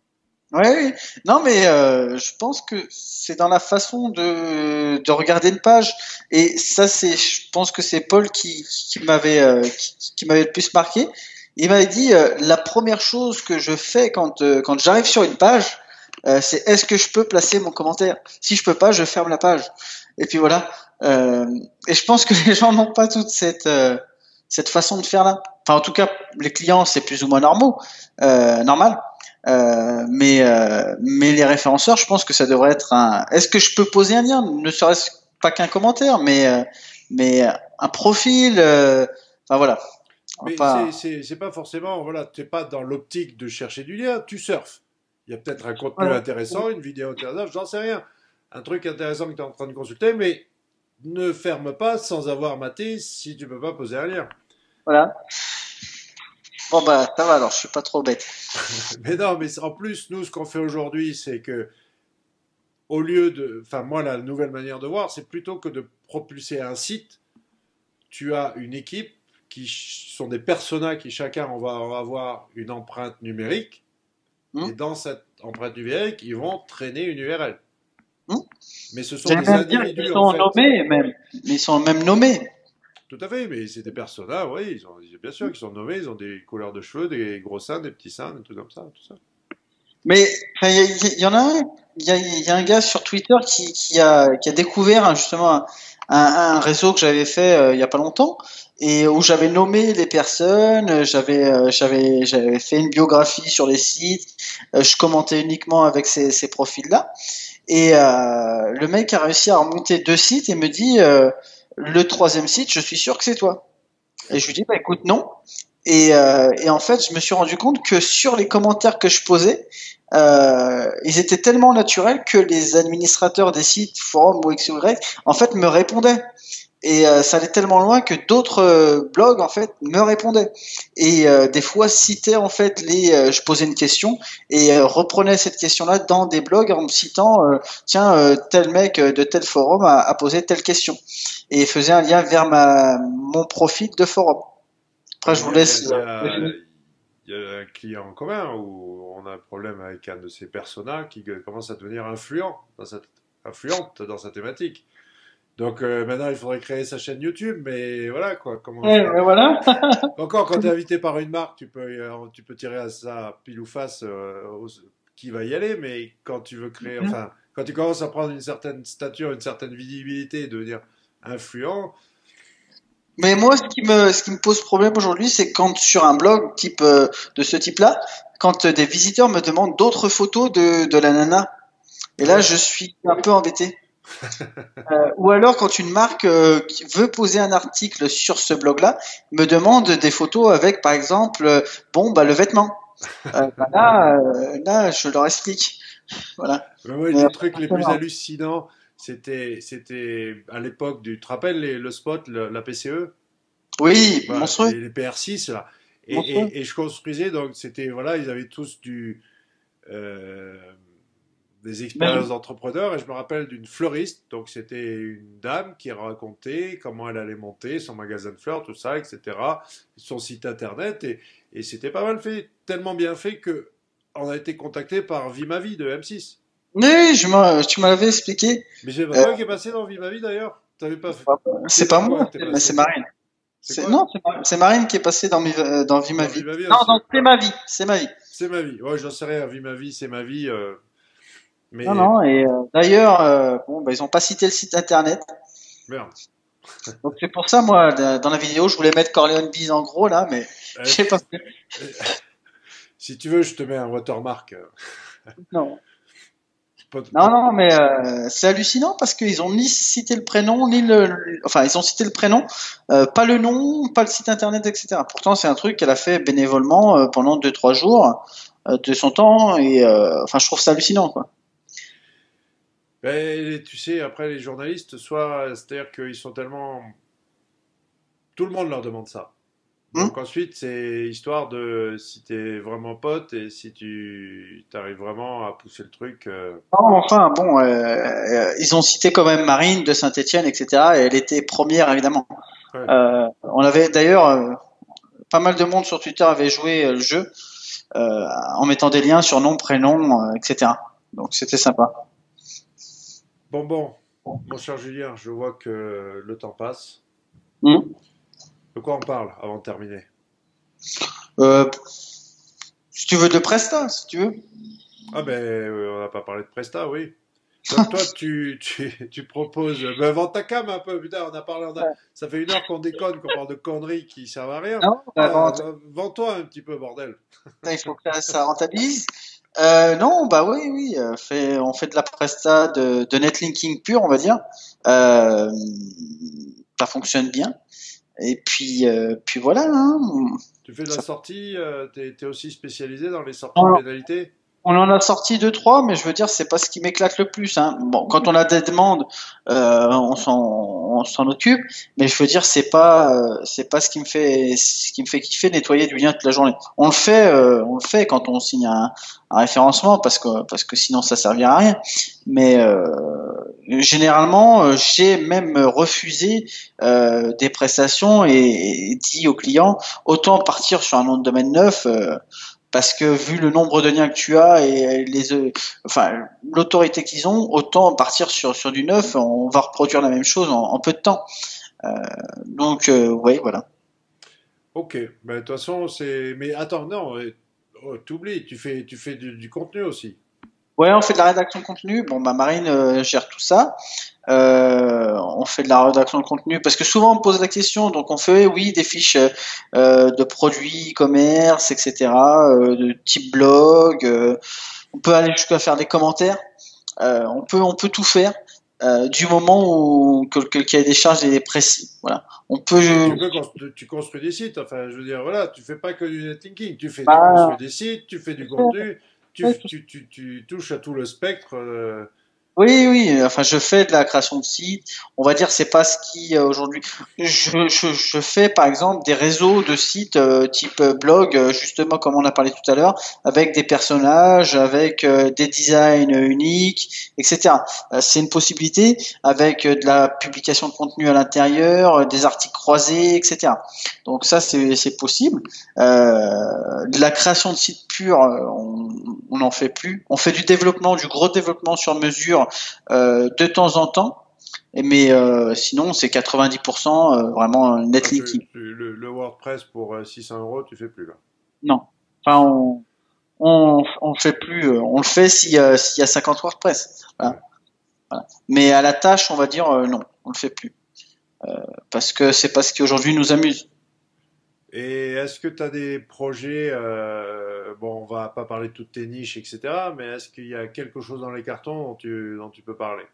Ouais, oui. Non, mais euh, je pense que c'est dans la façon de, de regarder une page. Et ça, c'est, je pense que c'est Paul qui, qui m'avait euh, qui, m'avait le plus marqué. Il m'avait dit euh, la première chose que je fais quand euh, quand j'arrive sur une page, euh, c'est est-ce que je peux placer mon commentaire? Si je peux pas, je ferme la page. Et puis voilà. Euh, et je pense que les gens n'ont pas toute cette cette façon de faire là. Enfin, en tout cas, les clients, c'est plus ou moins normaux, normal. Euh, mais euh, mais les référenceurs, je pense que ça devrait être un. Est-ce que je peux poser un lien, ne serait-ce pas qu'un commentaire, mais euh, mais un profil. euh, Enfin voilà. Mais pas- c'est- pas forcément, voilà, tu n'es pas dans l'optique de chercher du lien, tu surfes. Il y a peut-être un contenu Voilà. intéressant, une vidéo intéressante, j'en sais rien. Un truc intéressant que tu es en train de consulter, mais ne ferme pas sans avoir maté si tu peux pas poser un lien. Voilà. Bon bah ça va alors, je suis pas trop bête. Mais non, mais en plus, nous, ce qu'on fait aujourd'hui, c'est que, au lieu de. Enfin, moi, la nouvelle manière de voir, c'est plutôt que de propulser un site, tu as une équipe qui sont des personas qui chacun on va avoir une empreinte numérique. Hmm. Et dans cette empreinte numérique, ils vont traîner une URL. Hmm. Mais ce sont des individus. en sont fait. nommés même. Ils sont même nommés. Tout à fait, mais c'est des personas, oui, ils ont, bien sûr qu'ils sont nommés, ils ont des couleurs de cheveux, des gros seins, des petits seins, des trucs comme ça, tout ça. Mais il y, en a un, il y a, un gars sur Twitter qui, a, qui a découvert hein, justement un, réseau que j'avais fait euh, il y a pas longtemps et où j'avais nommé les personnes, euh, j'avais euh, j'avais fait une biographie sur les sites, euh, je commentais uniquement avec ces, ces profils-là et euh, le mec a réussi à remonter deux sites et me dit euh, le troisième site, je suis sûr que c'est toi. Et je lui dis bah écoute non. Et, euh, et en fait, je me suis rendu compte que sur les commentaires que je posais, euh, ils étaient tellement naturels que les administrateurs des sites, forums ou X en fait, me répondaient. Et euh, ça allait tellement loin que d'autres euh, blogs, en fait, me répondaient. Et euh, des fois, citaient, en fait, les. je posais une question et reprenais cette question-là dans des blogs en me citant, tiens, tel mec de tel forum a, a posé telle question. Et faisait un lien vers ma, mon profil de forum. Après, je vous laisse. Il y, a, un client en commun où on a un problème avec un de ces personas qui commence à devenir influent dans influente dans sa thématique. Donc euh, maintenant, il faudrait créer sa chaîne YouTube, mais voilà quoi. Comment Ouais, ouais, voilà. Encore, quand tu es invité par une marque, tu peux, euh, tu peux tirer à ça pile ou face euh, aux- qui va y aller, mais quand tu veux créer, Mhm. enfin, quand tu commences à prendre une certaine stature, une certaine visibilité, devenir influent, Mais moi, ce qui me, ce qui me pose problème aujourd'hui, c'est quand sur un blog type euh, de ce type-là, quand euh, des visiteurs me demandent d'autres photos de, de la nana, et là, je suis un peu embêté. Euh, ou alors quand une marque euh, qui veut poser un article sur ce blog-là, me demande des photos avec, par exemple, euh, bon, bah le vêtement. Euh, bah, là, euh, là, je leur explique. Voilà. Ouais, les trucs les plus hallucinants, c'était, c'était à l'époque du, tu te rappelles les- le spot, le- la PCE, Oui, Voilà, monstrueux. les, les PR6 là. Et, et- et je construisais donc c'était voilà, ils avaient tous du euh, des expériences d'entrepreneurs et je me rappelle d'une fleuriste, donc c'était une dame qui racontait comment elle allait monter son magasin de fleurs, tout ça, etc. Son site internet et, et c'était pas mal fait, tellement bien fait que on a été contacté par Vie ma vie de M6. Oui, je tu m'avais expliqué. Mais c'est Euh. pas toi qui est passé dans Vie ma vie d'ailleurs. T'avais pas fait. C'est pas moi, c'est Marine. C'est Non, c'est Mar- c'est Marine qui est passée dans, dans Non, non, c'est ma vie, c'est ma vie. C'est ma vie. Ouais, j'en sais rien. Vie ma vie, c'est ma vie. euh, Mais Non, non, et euh, d'ailleurs, euh, bon, bah, ils ont pas cité le site internet. merde. Donc c'est pour ça, moi, de- dans la vidéo, je voulais mettre Corleone Bees en gros, là, mais Euh, je sais pas. si tu veux, je te mets un watermark. Non, pas- non, non mais euh, c'est hallucinant parce qu'ils ont ni cité le prénom, ni le... le- Enfin, ils ont cité le prénom, euh, pas le nom, pas le site internet, etc. Pourtant, c'est un truc qu'elle a fait bénévolement euh, pendant 2-3 jours de son temps, et enfin, je trouve ça hallucinant, quoi. Ben, tu sais, après, les journalistes, soit, c'est-à-dire qu'ils sont tellement. Tout le monde leur demande ça. Hmm. Donc ensuite, c'est histoire de si t'es vraiment pote et si tu arrives vraiment à pousser le truc. euh, Non, enfin, bon, euh, euh, ils ont cité quand même Marine de Saint-Étienne, etc. Et elle était première, évidemment. Ouais. Euh, on avait d'ailleurs pas mal de monde sur Twitter avait joué le jeu en mettant des liens sur nom, prénom, etc. Donc c'était sympa. Bon, bon, mon cher Julien, je vois que le temps passe. Hmm. De quoi on parle avant de terminer? Euh, si tu veux de Presta, si tu veux. Ah ben, euh, on n'a pas parlé de Presta, oui. Donc toi, tu, tu, tu proposes... Ben, vends ta cam un peu, putain, on a parlé... on a-. Ça fait une heure qu'on déconne, qu'on parle de conneries qui servent à rien. Non, Ah, bah, euh, Vends-toi un petit peu, bordel. il faut que ça rentabilise. Euh, non, bah oui, oui, euh, fait, on fait de la Presta de, de netlinking pur, on va dire. Euh, ça fonctionne bien. Et puis, euh, puis voilà. Hein. Tu fais de la Ça- sortie, euh, t'es es aussi spécialisé dans les sorties de pénalité? On en a sorti deux trois, mais je veux dire, c'est pas ce qui m'éclate le plus. Hein. Bon, quand on a des demandes, euh, on s'en occupe, mais je veux dire, c'est pas euh, c'est pas ce qui me fait ce qui me fait kiffer nettoyer du lien toute la journée. On le fait, euh, on le fait quand on signe un, un référencement parce que parce que sinon ça servira à rien. Mais euh, généralement, euh, j'ai même refusé euh, des prestations et, et dit aux clients autant partir sur un nom de domaine neuf. Parce que vu le nombre de liens que tu as et les, euh, enfin, l'autorité qu'ils ont, autant partir sur, sur du neuf, on va reproduire la même chose en, peu de temps. Euh, donc, euh, ouais, voilà. Ok, ben, de toute façon, c'est... Mais attends, non, oh, t'oublies, tu fais, tu fais du contenu aussi. Ouais, on fait de la rédaction de contenu. Bon, bah, Marine euh, gère tout ça. Euh, on fait de la rédaction de contenu parce que souvent on me pose la question. Donc, on fait, oui, des fiches euh, de produits, e-commerce, etc., euh, de type blog. euh, on peut aller jusqu'à faire des commentaires. Euh, on peut, on peut tout faire. euh, du moment où que, que le cahier des charges est précis. Voilà. On peut. Tu, peux constru- tu construis des sites, enfin, je veux dire, voilà, tu fais pas que du netlinking, tu fais, Bah, tu construis des sites, tu fais du contenu, tu, tu, tu, tu touches à tout le spectre. Oui, oui. Enfin, je fais de la création de sites. On va dire, c'est pas ce qui euh, aujourd'hui. Je, je, fais par exemple des réseaux de sites euh, type euh, blog, justement comme on a parlé tout à l'heure, avec des personnages, avec euh, des designs uniques, etc. C'est une possibilité avec de la publication de contenu à l'intérieur, des articles croisés, etc. Donc ça, c'est possible. Euh, de la création de sites purs, on on n'en fait plus. On fait du développement, du gros développement sur mesure euh, de temps en temps. mais euh, sinon, c'est 90% euh, vraiment netlinking. Le, le, WordPress pour 600 euros, tu fais plus là Non. Enfin, on, on, on fait plus. On le fait s'il y, a, s'il y a 50 WordPress. Voilà. Mais à la tâche, on va dire non, on le fait plus. parce que c'est pas ce qui aujourd'hui nous amuse. Et est-ce que tu as des projets, bon, on va pas parler de toutes tes niches, etc., mais est-ce qu'il y a quelque chose dans les cartons dont tu, dont tu peux parler?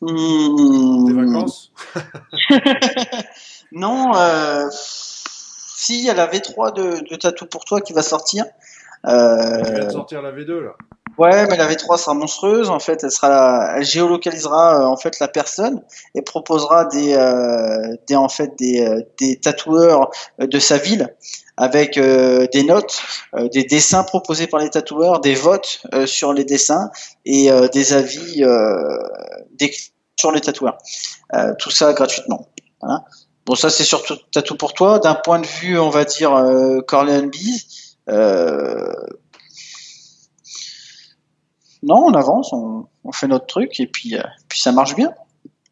Mmh. Des vacances? Non, euh, si, il y a la V3 de, de Tatou pour toi qui va sortir. Euh, tu viens de sortir la V2 là Ouais, mais la V3 sera monstrueuse. En fait, elle sera, elle géolocalisera euh, en fait la personne et proposera des, euh, des en fait des, euh, des tatoueurs de sa ville avec des notes, des dessins proposés par les tatoueurs, des votes sur les dessins et des avis sur les tatoueurs. tout ça gratuitement. Bon, ça c'est surtout tatou pour toi. D'un point de vue, on va dire Corleone Bees. Non, on avance, on, fait notre truc et puis, euh, puis ça marche bien.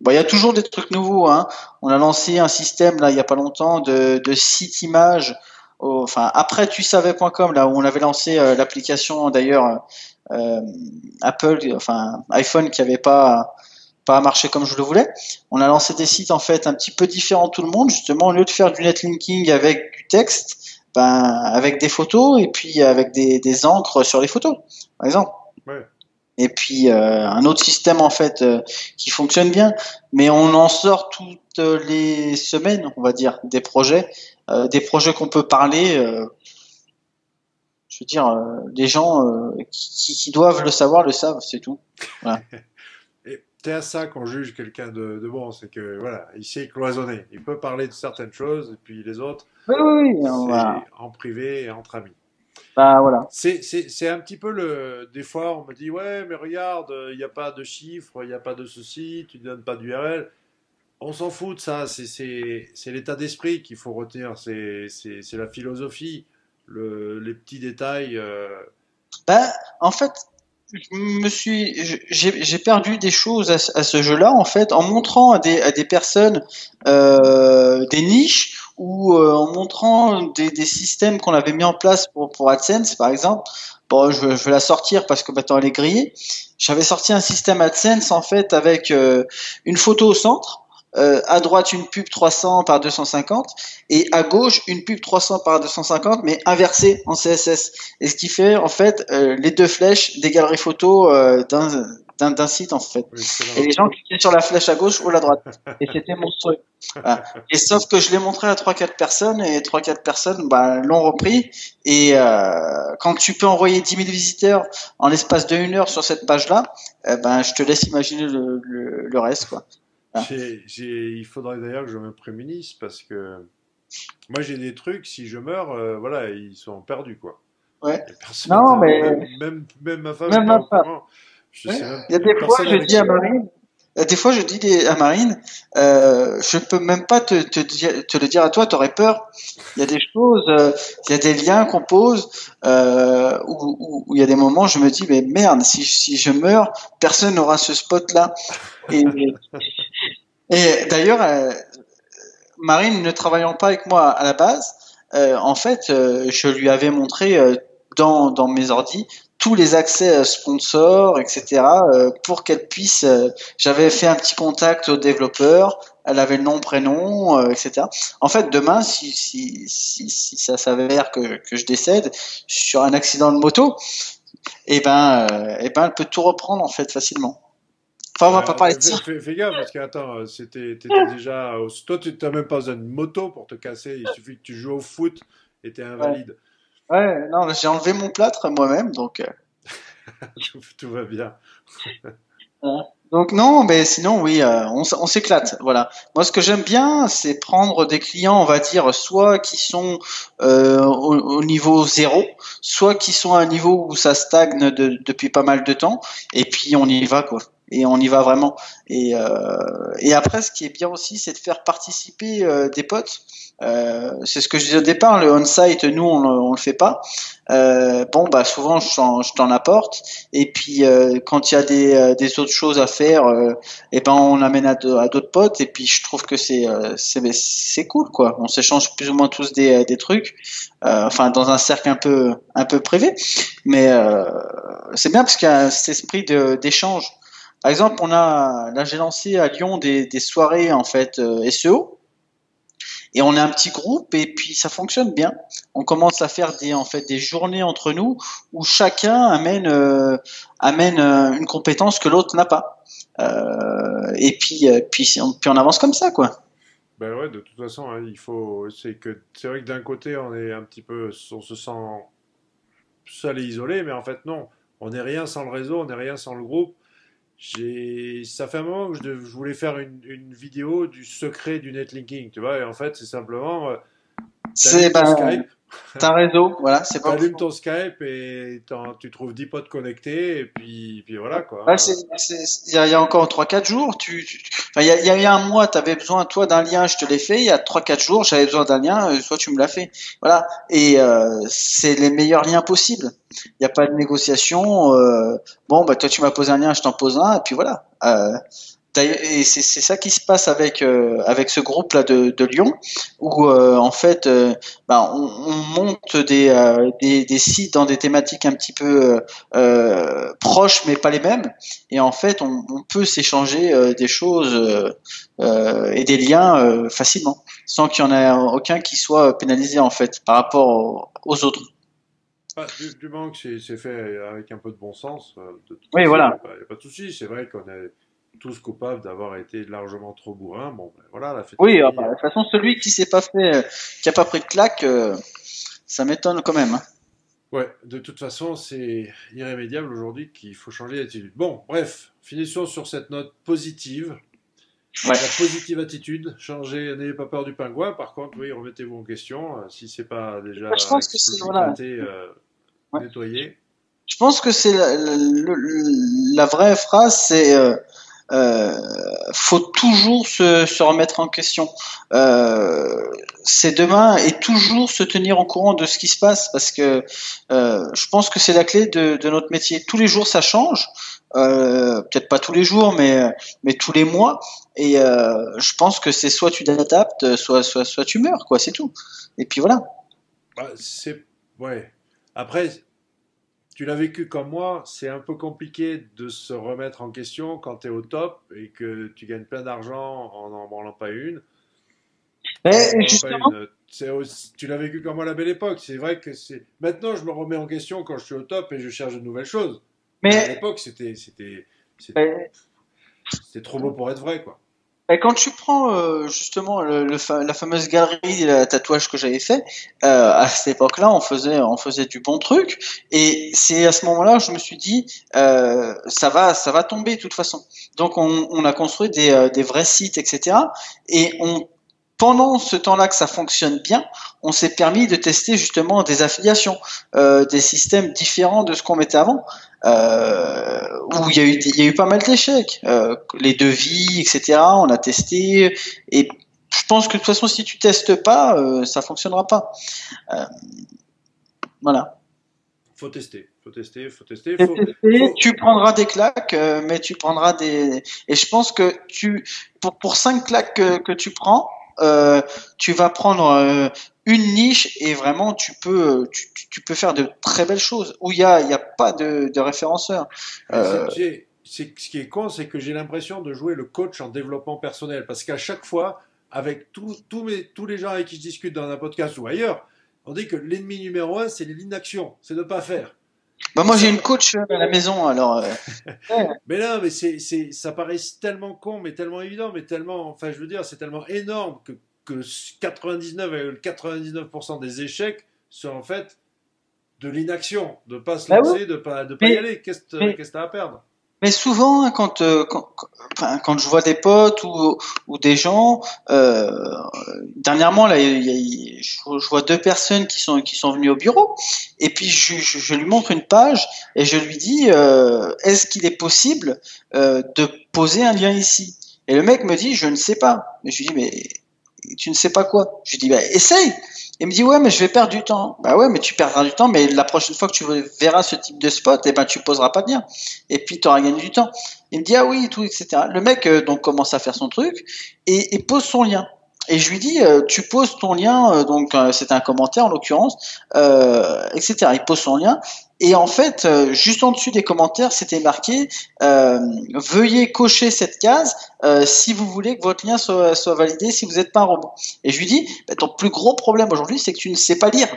Bon, il y a toujours des trucs nouveaux. Hein. On a lancé un système là il y a pas longtemps de, de site image. enfin après tu savais.com là où on avait lancé euh, l'application d'ailleurs euh, Apple, enfin iPhone qui avait pas pas marché comme je le voulais. On a lancé des sites en fait un petit peu différents tout le monde justement au lieu de faire du netlinking avec du texte, ben avec des photos et puis avec des, des encres sur les photos par exemple. Et puis euh, un autre système en fait euh, qui fonctionne bien, mais on en sort toutes les semaines, on va dire, des projets, euh, des projets qu'on peut parler. je veux dire, les gens qui, doivent le savoir le savent, c'est tout. Voilà. Et c'est à ça qu'on juge quelqu'un de, bon, c'est que voilà, il sait cloisonner, il peut parler de certaines choses, et puis les autres, oui, oui, en privé et entre amis. Bah, voilà. C'est un petit peu le. Des fois, on me dit Ouais, mais regarde, il n'y a pas de chiffres, il n'y a pas de ceci, tu ne donnes pas d'URL. On s'en fout de ça. C'est l'état d'esprit qu'il faut retenir. C'est la philosophie, le, les petits détails. Euh. Bah, en fait, je me suis, j'ai perdu des choses à, ce jeu-là en fait en montrant à des, à des personnes euh, des niches ou euh, en montrant des, des systèmes qu'on avait mis en place pour, pour AdSense par exemple. Bon, je, je vais la sortir parce que maintenant elle est grillée. J'avais sorti un système AdSense en fait avec euh, une photo au centre euh, à droite une pub 300 par 250 et à gauche une pub 300 par 250 mais inversée en CSS et ce qui fait en fait euh, les deux flèches des galeries photos euh, d'un d'un site en fait et les gens cliquaient sur la flèche à gauche ou à droite et c'était monstrueux voilà. et sauf que je l'ai montré à trois quatre personnes et trois quatre personnes bah, l'ont repris et quand tu peux envoyer 10 000 visiteurs en l'espace de une heure sur cette page là ben je te laisse imaginer le, le, le reste quoi ah. il faudrait d'ailleurs que je me prémunisse parce que moi j'ai des trucs, si je meurs, euh, voilà, ils sont perdus quoi. Ouais. Non, mais. Même, même, ma femme. Même ma femme. Il y a des fois, je dis à Marine, des fois, je dis à Marine, euh, je peux même pas te, te, te le dire à toi, tu aurais peur. Il y a des choses, euh, il y a des liens qu'on pose, euh, où, où, il y a des moments, je me dis, mais merde, si, si je meurs, personne n'aura ce spot-là. Et, et d'ailleurs, euh, Marine, ne travaillant pas avec moi à la base, euh, en fait, euh, je lui avais montré dans, dans mes ordis tous les accès sponsors, etc., pour qu'elle puisse. J'avais fait un petit contact au développeur, elle avait le nom, prénom, etc. En fait, demain, si, si, si, si ça s'avère que, que je décède sur un accident de moto, eh ben, eh ben, elle peut tout reprendre en fait facilement. Enfin, on va pas parler de ça. Fais, gaffe, parce que attends, c'était déjà. Toi, tu n'as même pas besoin de moto pour te casser. Il suffit que tu joues au foot et tu es invalide. Ouais, non, j'ai enlevé mon plâtre moi-même, donc. Euh. tout, va bien. Donc non, mais sinon oui, euh, on, s'éclate. Voilà. Moi, ce que j'aime bien, c'est prendre des clients, on va dire, soit qui sont euh, au, niveau zéro, soit qui sont à un niveau où ça stagne depuis pas mal de temps, et puis on y va quoi et on y va vraiment. Et, et après, ce qui est bien aussi, c'est de faire participer des potes. c'est ce que je disais au départ, le on-site, nous, on, on le fait pas. Euh, bon, bah souvent je t'en apporte. Et puis euh, quand il y a des, euh, des, autres choses à faire, et eh ben on amène à, d'autres potes. Et puis je trouve que c'est c'est cool quoi. On s'échange plus ou moins tous des, des trucs. enfin dans un cercle un peu un peu privé, mais c'est bien parce qu'il y a cet esprit d'échange. Par exemple, on a là j'ai lancé à Lyon des, des soirées en fait SEO et on est un petit groupe et puis ça fonctionne bien. On commence à faire des en fait des journées entre nous où chacun amène euh, amène euh, une compétence que l'autre n'a pas. Euh, et puis puis on, puis on avance comme ça quoi. Ben ouais, de toute façon, hein, il faut. C'est que c'est vrai que d'un côté, on est un petit peu, on se sent seul et isolé, mais en fait non, on n'est rien sans le réseau, on n'est rien sans le groupe ça fait un moment que je, voulais faire une, vidéo du secret du netlinking, tu vois, et en fait, c'est simplement, euh, c'est ben, Skype. T'as un réseau, voilà, c'est pas. T'allumes ton Skype et tu trouves 10 potes connectés et puis, puis voilà quoi. il y, a encore 3-4 jours, tu, il y, a, y a un mois, tu avais besoin toi d'un lien, je te l'ai fait. Il y a 3-4 jours, j'avais besoin d'un lien, euh, soit tu me l'as fait. Voilà, et euh, c'est les meilleurs liens possibles. Il n'y a pas de négociation. Euh, bon, bah toi tu m'as posé un lien, je t'en pose un, et puis voilà. Euh, et c'est ça qui se passe avec euh, avec ce groupe là de, de Lyon où euh, en fait euh, bah, on, on, monte des, des, des sites dans des thématiques un petit peu proches mais pas les mêmes et en fait on, on peut s'échanger des choses et des liens facilement sans qu'il y en ait aucun qui soit pénalisé en fait par rapport aux, autres. Ah, du, moment que c'est fait avec un peu de bon sens, de oui, voilà. Il n'y a, pas de souci. C'est vrai qu'on est tous coupables d'avoir été largement trop bourrin. Bon, ben, voilà, la Oui, bah, de toute façon, celui qui s'est pas fait, euh, qui a pas pris de claque, euh, ça m'étonne quand même. Hein. Ouais, de toute façon, c'est irrémédiable aujourd'hui qu'il faut changer d'attitude. Bon, bref, finissons sur cette note positive. La positive attitude, changez, n'ayez pas peur du pingouin. Par contre, oui, remettez-vous en question. Euh, si c'est pas déjà je pense que c'est voilà. nettoyé. Je pense que c'est la, la, vraie phrase, c'est euh, faut toujours se, se, remettre en question. Euh, c'est demain et toujours se tenir au courant de ce qui se passe parce que euh, je pense que c'est la clé de, de, notre métier. Tous les jours ça change, euh, peut-être pas tous les jours, mais mais tous les mois. Et euh, je pense que c'est soit tu t'adaptes, soit soit soit tu meurs, quoi. C'est tout. Et puis voilà. Bah, c'est ouais. Après, tu l'as vécu comme moi, c'est un peu compliqué de se remettre en question quand tu es au top et que tu gagnes plein d'argent en n'en branlant pas une. tu l'as vécu comme moi à la belle époque. C'est vrai que c'est. Maintenant, je me remets en question quand je suis au top et je cherche de nouvelles choses. Mais à l'époque, c'était, c'était, c'était, trop beau pour être vrai, quoi. Et quand tu prends euh, justement le, la fameuse galerie la tatouage que j'avais fait, euh, à cette époque-là, on faisait on faisait du bon truc, et c'est à ce moment-là je me suis dit euh, ça va ça va tomber de toute façon. Donc on, on a construit des, euh, des vrais sites, etc. Et on pendant ce temps-là que ça fonctionne bien, on s'est permis de tester justement des affiliations, euh, des systèmes différents de ce qu'on mettait avant, euh, où il y, a eu, il y a eu pas mal d'échecs, euh, les devis, etc. On a testé et je pense que de toute façon, si tu testes pas, euh, ça fonctionnera pas. Euh, voilà. Faut tester, faut tester, faut tester. Faut, tester Tu prendras des claques, euh, mais tu prendras des. Et je pense que tu, pour pour cinq claques que, que tu prends, euh, tu vas prendre euh, une niche et vraiment tu peux tu, tu, peux faire de très belles choses où il y a il y a pas de, de référenceur. Euh... ce qui est con, c'est que j'ai l'impression de jouer le coach en développement personnel parce qu'à chaque fois, avec tous tous les gens avec qui je discute dans un podcast ou ailleurs, on dit que l'ennemi numéro un, c'est l'inaction, c'est de ne pas faire. Bah moi j'ai une coach à la maison alors. Euh. mais non mais c'est c'est ça paraît tellement con mais tellement évident mais tellement enfin je veux dire c'est tellement énorme que que 99 99% des échecs sont en fait de l'inaction, de pas se bah lancer, de pas de pas y aller. Qu'est-ce que tu as à perdre? Mais souvent, hein, quand, euh, quand, enfin, quand je vois des potes ou, ou des gens, euh, dernièrement, là, je, vois deux personnes qui sont, qui sont venues au bureau, et puis je, je, je lui montre une page et je lui dis, euh, est-ce qu'il est possible de poser un lien ici? Et le mec me dit, je ne sais pas. Et je lui dis, mais tu ne sais pas quoi Je lui dis, bah, essaye il me dit ouais mais je vais perdre du temps. Bah ouais mais tu perdras du temps mais la prochaine fois que tu verras ce type de spot eh ben tu poseras pas bien et puis tu auras gagné du temps. Il me dit ah oui tout etc. Le mec euh, donc commence à faire son truc et, pose son lien. Et je lui dis euh, tu poses ton lien euh, donc c'est un commentaire en l'occurrence etc. Il pose son lien et en fait euh, juste en dessus des commentaires c'était marqué euh, veuillez cocher cette case euh, si vous voulez que votre lien soit, soit validé si vous n'êtes pas un robot. Et je lui dis, bah, ton plus gros problème aujourd'hui, c'est que tu ne sais pas lire.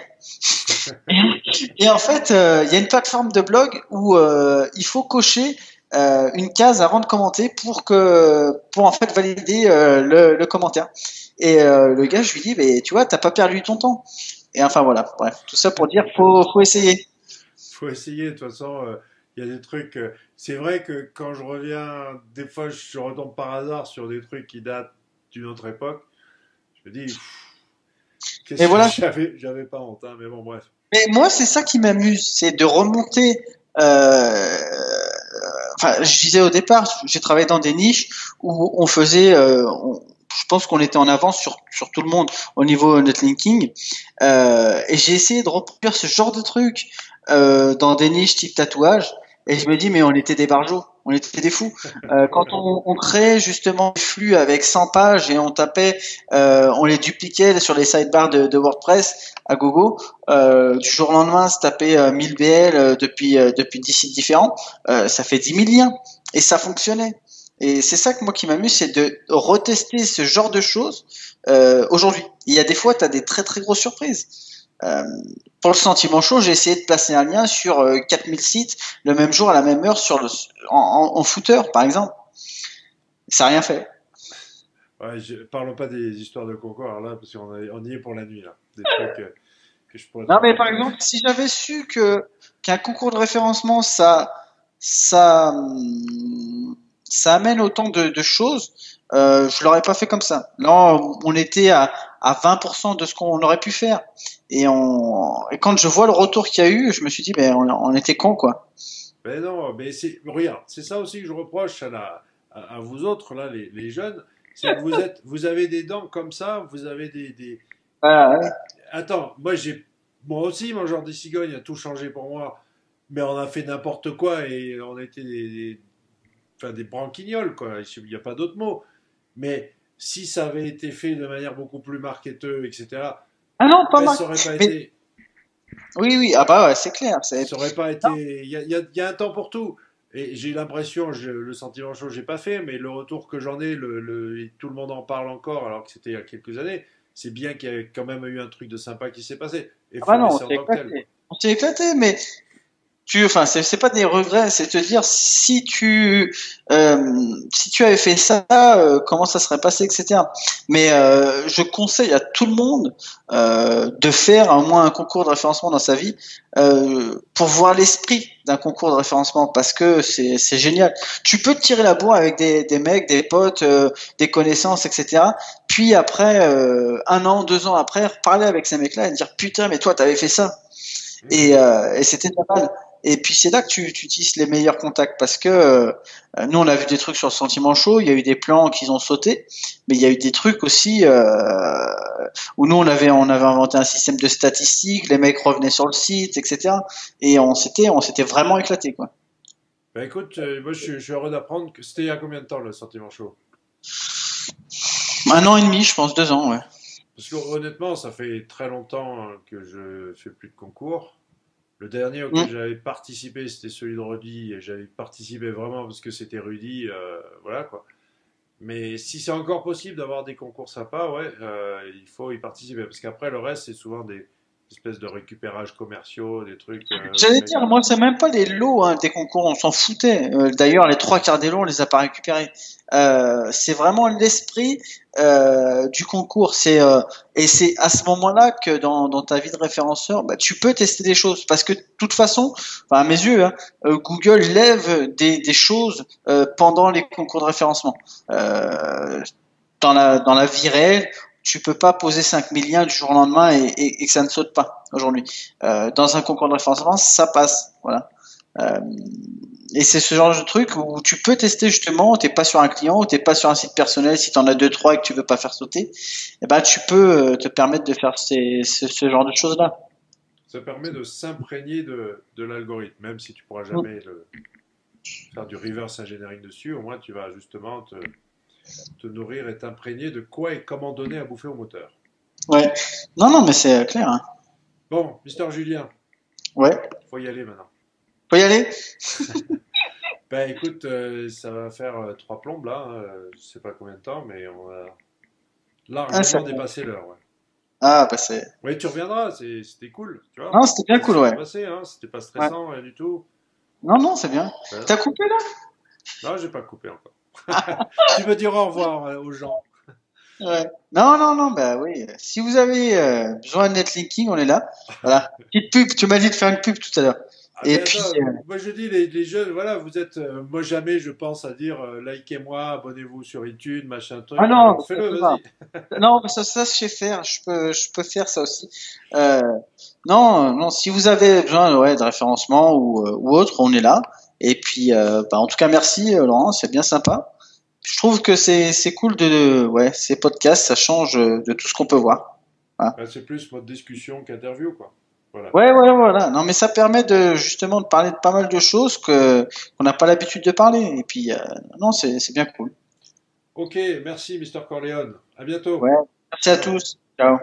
et, en fait, euh, il y a une plateforme de blog où euh, il faut cocher euh, une case avant de commenter pour que pour en fait valider euh, le, le commentaire. Et euh, le gars, je lui dis, mais tu vois, t'as pas perdu ton temps. Et enfin voilà, bref, tout ça pour dire, faut faut essayer. Faut essayer. De toute façon, euh, il y a des trucs. euh, c'est vrai que quand je reviens, des fois, je retombe par hasard sur des trucs qui datent d'une autre époque. Je me dis, qu'est-ce que voilà. j'avais, j'avais pas honte, hein, mais bon, bref. Mais moi, c'est ça qui m'amuse, c'est de remonter. euh, Enfin, je disais au départ, j'ai travaillé dans des niches où on faisait, euh, on- je pense qu'on était en avance sur, sur tout le monde au niveau netlinking, euh, et j'ai essayé de reproduire ce genre de truc euh, dans des niches type tatouage, et je me dis mais on était des barjots, on était des fous. Euh, quand on, on créait justement des flux avec 100 pages et on tapait, euh, on les dupliquait sur les sidebars de, de WordPress à gogo, euh, du jour au lendemain, se taper euh, 1000 BL euh, depuis euh, depuis 10 sites différents, ça fait 10 000 liens et ça fonctionnait. Et c'est ça que moi qui m'amuse, c'est de retester ce genre de choses euh, aujourd'hui. Il y a des fois, tu as des très très grosses surprises. Euh, pour le sentiment chaud, j'ai essayé de placer un lien sur euh, 4000 sites le même jour à la même heure sur le en, en, en footer par exemple. Ça n'a rien fait. Ouais, je, parlons pas des histoires de concours là, parce qu'on on y est pour la nuit, là. Des trucs euh, que je pourrais. Non, mais par exemple, si j'avais su que qu'un concours de référencement, ça, ça, hum, ça amène autant de, de choses, euh, je l'aurais pas fait comme ça. Là, on était à, à 20% de ce qu'on aurait pu faire. Et, on, et quand je vois le retour qu'il y a eu, je me suis dit, ben, on, on était con, quoi. Mais non, mais c'est, regarde, c'est ça aussi que je reproche à, la, à, à vous autres, là, les, les jeunes, c'est que vous êtes, vous avez des dents comme ça, vous avez des, ouais. Attends, moi j'ai, moi aussi, mon genre des cigognes a tout changé pour moi, mais on a fait n'importe quoi et on a été des, des, enfin, des branquignoles, quoi, il n'y a pas d'autre mot. Mais si ça avait été fait de manière beaucoup plus marketeuse, etc., Ah non, pas ben, ça aurait pas Mais- été... Oui, oui, ah bah ouais, c'est clair. Ça aurait pas été. Il y a, y y un temps pour tout. Et j'ai l'impression, le sentiment chaud, j'ai pas fait, mais le retour que j'en ai, le, tout le monde en parle encore, alors que c'était il y a quelques années. C'est bien qu'il y ait quand même eu un truc de sympa qui s'est passé. Et Ah bah non, on s'est éclaté. On s'est éclaté, mais tu, enfin, c'est c'est pas des regrets, c'est te dire si tu, euh, si tu avais fait ça, euh, comment ça serait passé, etc. Mais euh, je conseille à tout le monde euh, de faire au moins un concours de référencement dans sa vie euh, pour voir l'esprit d'un concours de référencement parce que c'est c'est génial. Tu peux te tirer la bourre avec des, des mecs, des potes, euh, des connaissances, etc. Puis après, euh, un an, deux ans après, reparler avec ces mecs-là et dire putain, mais toi, t'avais fait ça. Et, euh, et c'était pas mal. Et puis c'est là que tu, tu utilises les meilleurs contacts parce que euh, nous on a vu des trucs sur le sentiment chaud, il y a eu des plans qu'ils ont sauté, mais il y a eu des trucs aussi euh, où nous on avait on avait inventé un système de statistiques, les mecs revenaient sur le site, etc. Et on s'était on s'était vraiment éclaté quoi. Bah écoute, euh, moi je suis, je suis heureux d'apprendre que c'était il y a combien de temps le sentiment chaud? Un an et demi, je pense, deux ans, ouais. Parce que honnêtement, ça fait très longtemps hein, que je fais plus de concours. Le dernier auquel Mm. j'avais participé, c'était celui de Rudy, et j'avais participé vraiment parce que c'était Rudy, euh, voilà quoi. Mais si c'est encore possible d'avoir des concours sympas, ouais, euh, il faut y participer. Parce qu'après, le reste, c'est souvent des, espèce de récupérage commerciaux, des trucs. euh, J'allais dire, moi, c'est même pas les lots hein, des concours, on s'en foutait. Euh, D'ailleurs, les trois quarts des lots, on les a pas récupérés. Euh, c'est vraiment l'esprit du concours. C'est et c'est à ce moment-là que dans, dans ta vie de référenceur, bah, tu peux tester des choses parce que de toute façon, enfin à mes yeux, hein, Google lève des, des choses pendant les concours de référencement. Dans la dans la vie réelle, tu peux pas poser 5000 liens du jour au lendemain et, et, et que ça ne saute pas aujourd'hui. Euh, dans un concours de référencement, ça passe. Voilà. Euh, et c'est ce genre de truc où tu peux tester justement, t'es pas sur un client ou t'es pas sur un site personnel, si tu en as deux trois et que tu veux pas faire sauter, eh ben tu peux euh, te permettre de faire ces, ce, ce genre de choses là. Ça permet de s'imprégner de, de l'algorithme, même si tu pourras jamais le, faire du reverse engineering dessus, au moins tu vas justement te, te nourrir et t'imprégner de quoi et comment donner à bouffer au moteur. Ouais. Non non mais c'est euh, clair. Hein. Bon, Mister Julien, Ouais. faut y aller maintenant. Faut y aller. Ben écoute, euh, ça va faire euh, trois plombes là, hein, je sais pas combien de temps, mais on a largement Ah, va. dépassé l'heure. Ouais. Ah bah c'est. Oui, tu reviendras, c'était cool, tu vois. Non c'était bien cool ouais. passé, hein, c'était pas stressant, rien du tout. Non non c'est bien. Ouais. T'as coupé là? Non, j'ai pas coupé encore. tu me diras au revoir euh, aux gens. Ouais. Non non non bah oui. Si vous avez euh, besoin de netlinking, on est là. Voilà. Petite pub. Tu m'as dit de faire une pub tout à l'heure. Ah, Et puis, euh, moi je dis les, les jeunes, voilà, vous êtes, euh, moi jamais je pense à dire likez-moi, abonnez-vous sur iTunes, machin truc. Ah non, fais-le, ça va. vas-y. Non, mais ça, ça, je sais faire. Je peux, je peux faire ça aussi. Non, non. Si vous avez besoin, ouais, de référencement ou, ou autre, on est là. Et puis, euh, bah, en tout cas, merci euh, Laurent, c'est bien sympa. Je trouve que c'est, cool de, ouais, ces podcasts, ça change euh, de tout ce qu'on peut voir. Ben, c'est plus mode discussion qu'interview, quoi. Voilà. Ouais, voilà, voilà. Non, mais ça permet de justement de parler de pas mal de choses que qu'on n'a pas l'habitude de parler. Et puis, euh, non, c'est, bien cool. Ok, merci Mister Corleone. À bientôt. Ouais. Merci à tous. Ciao.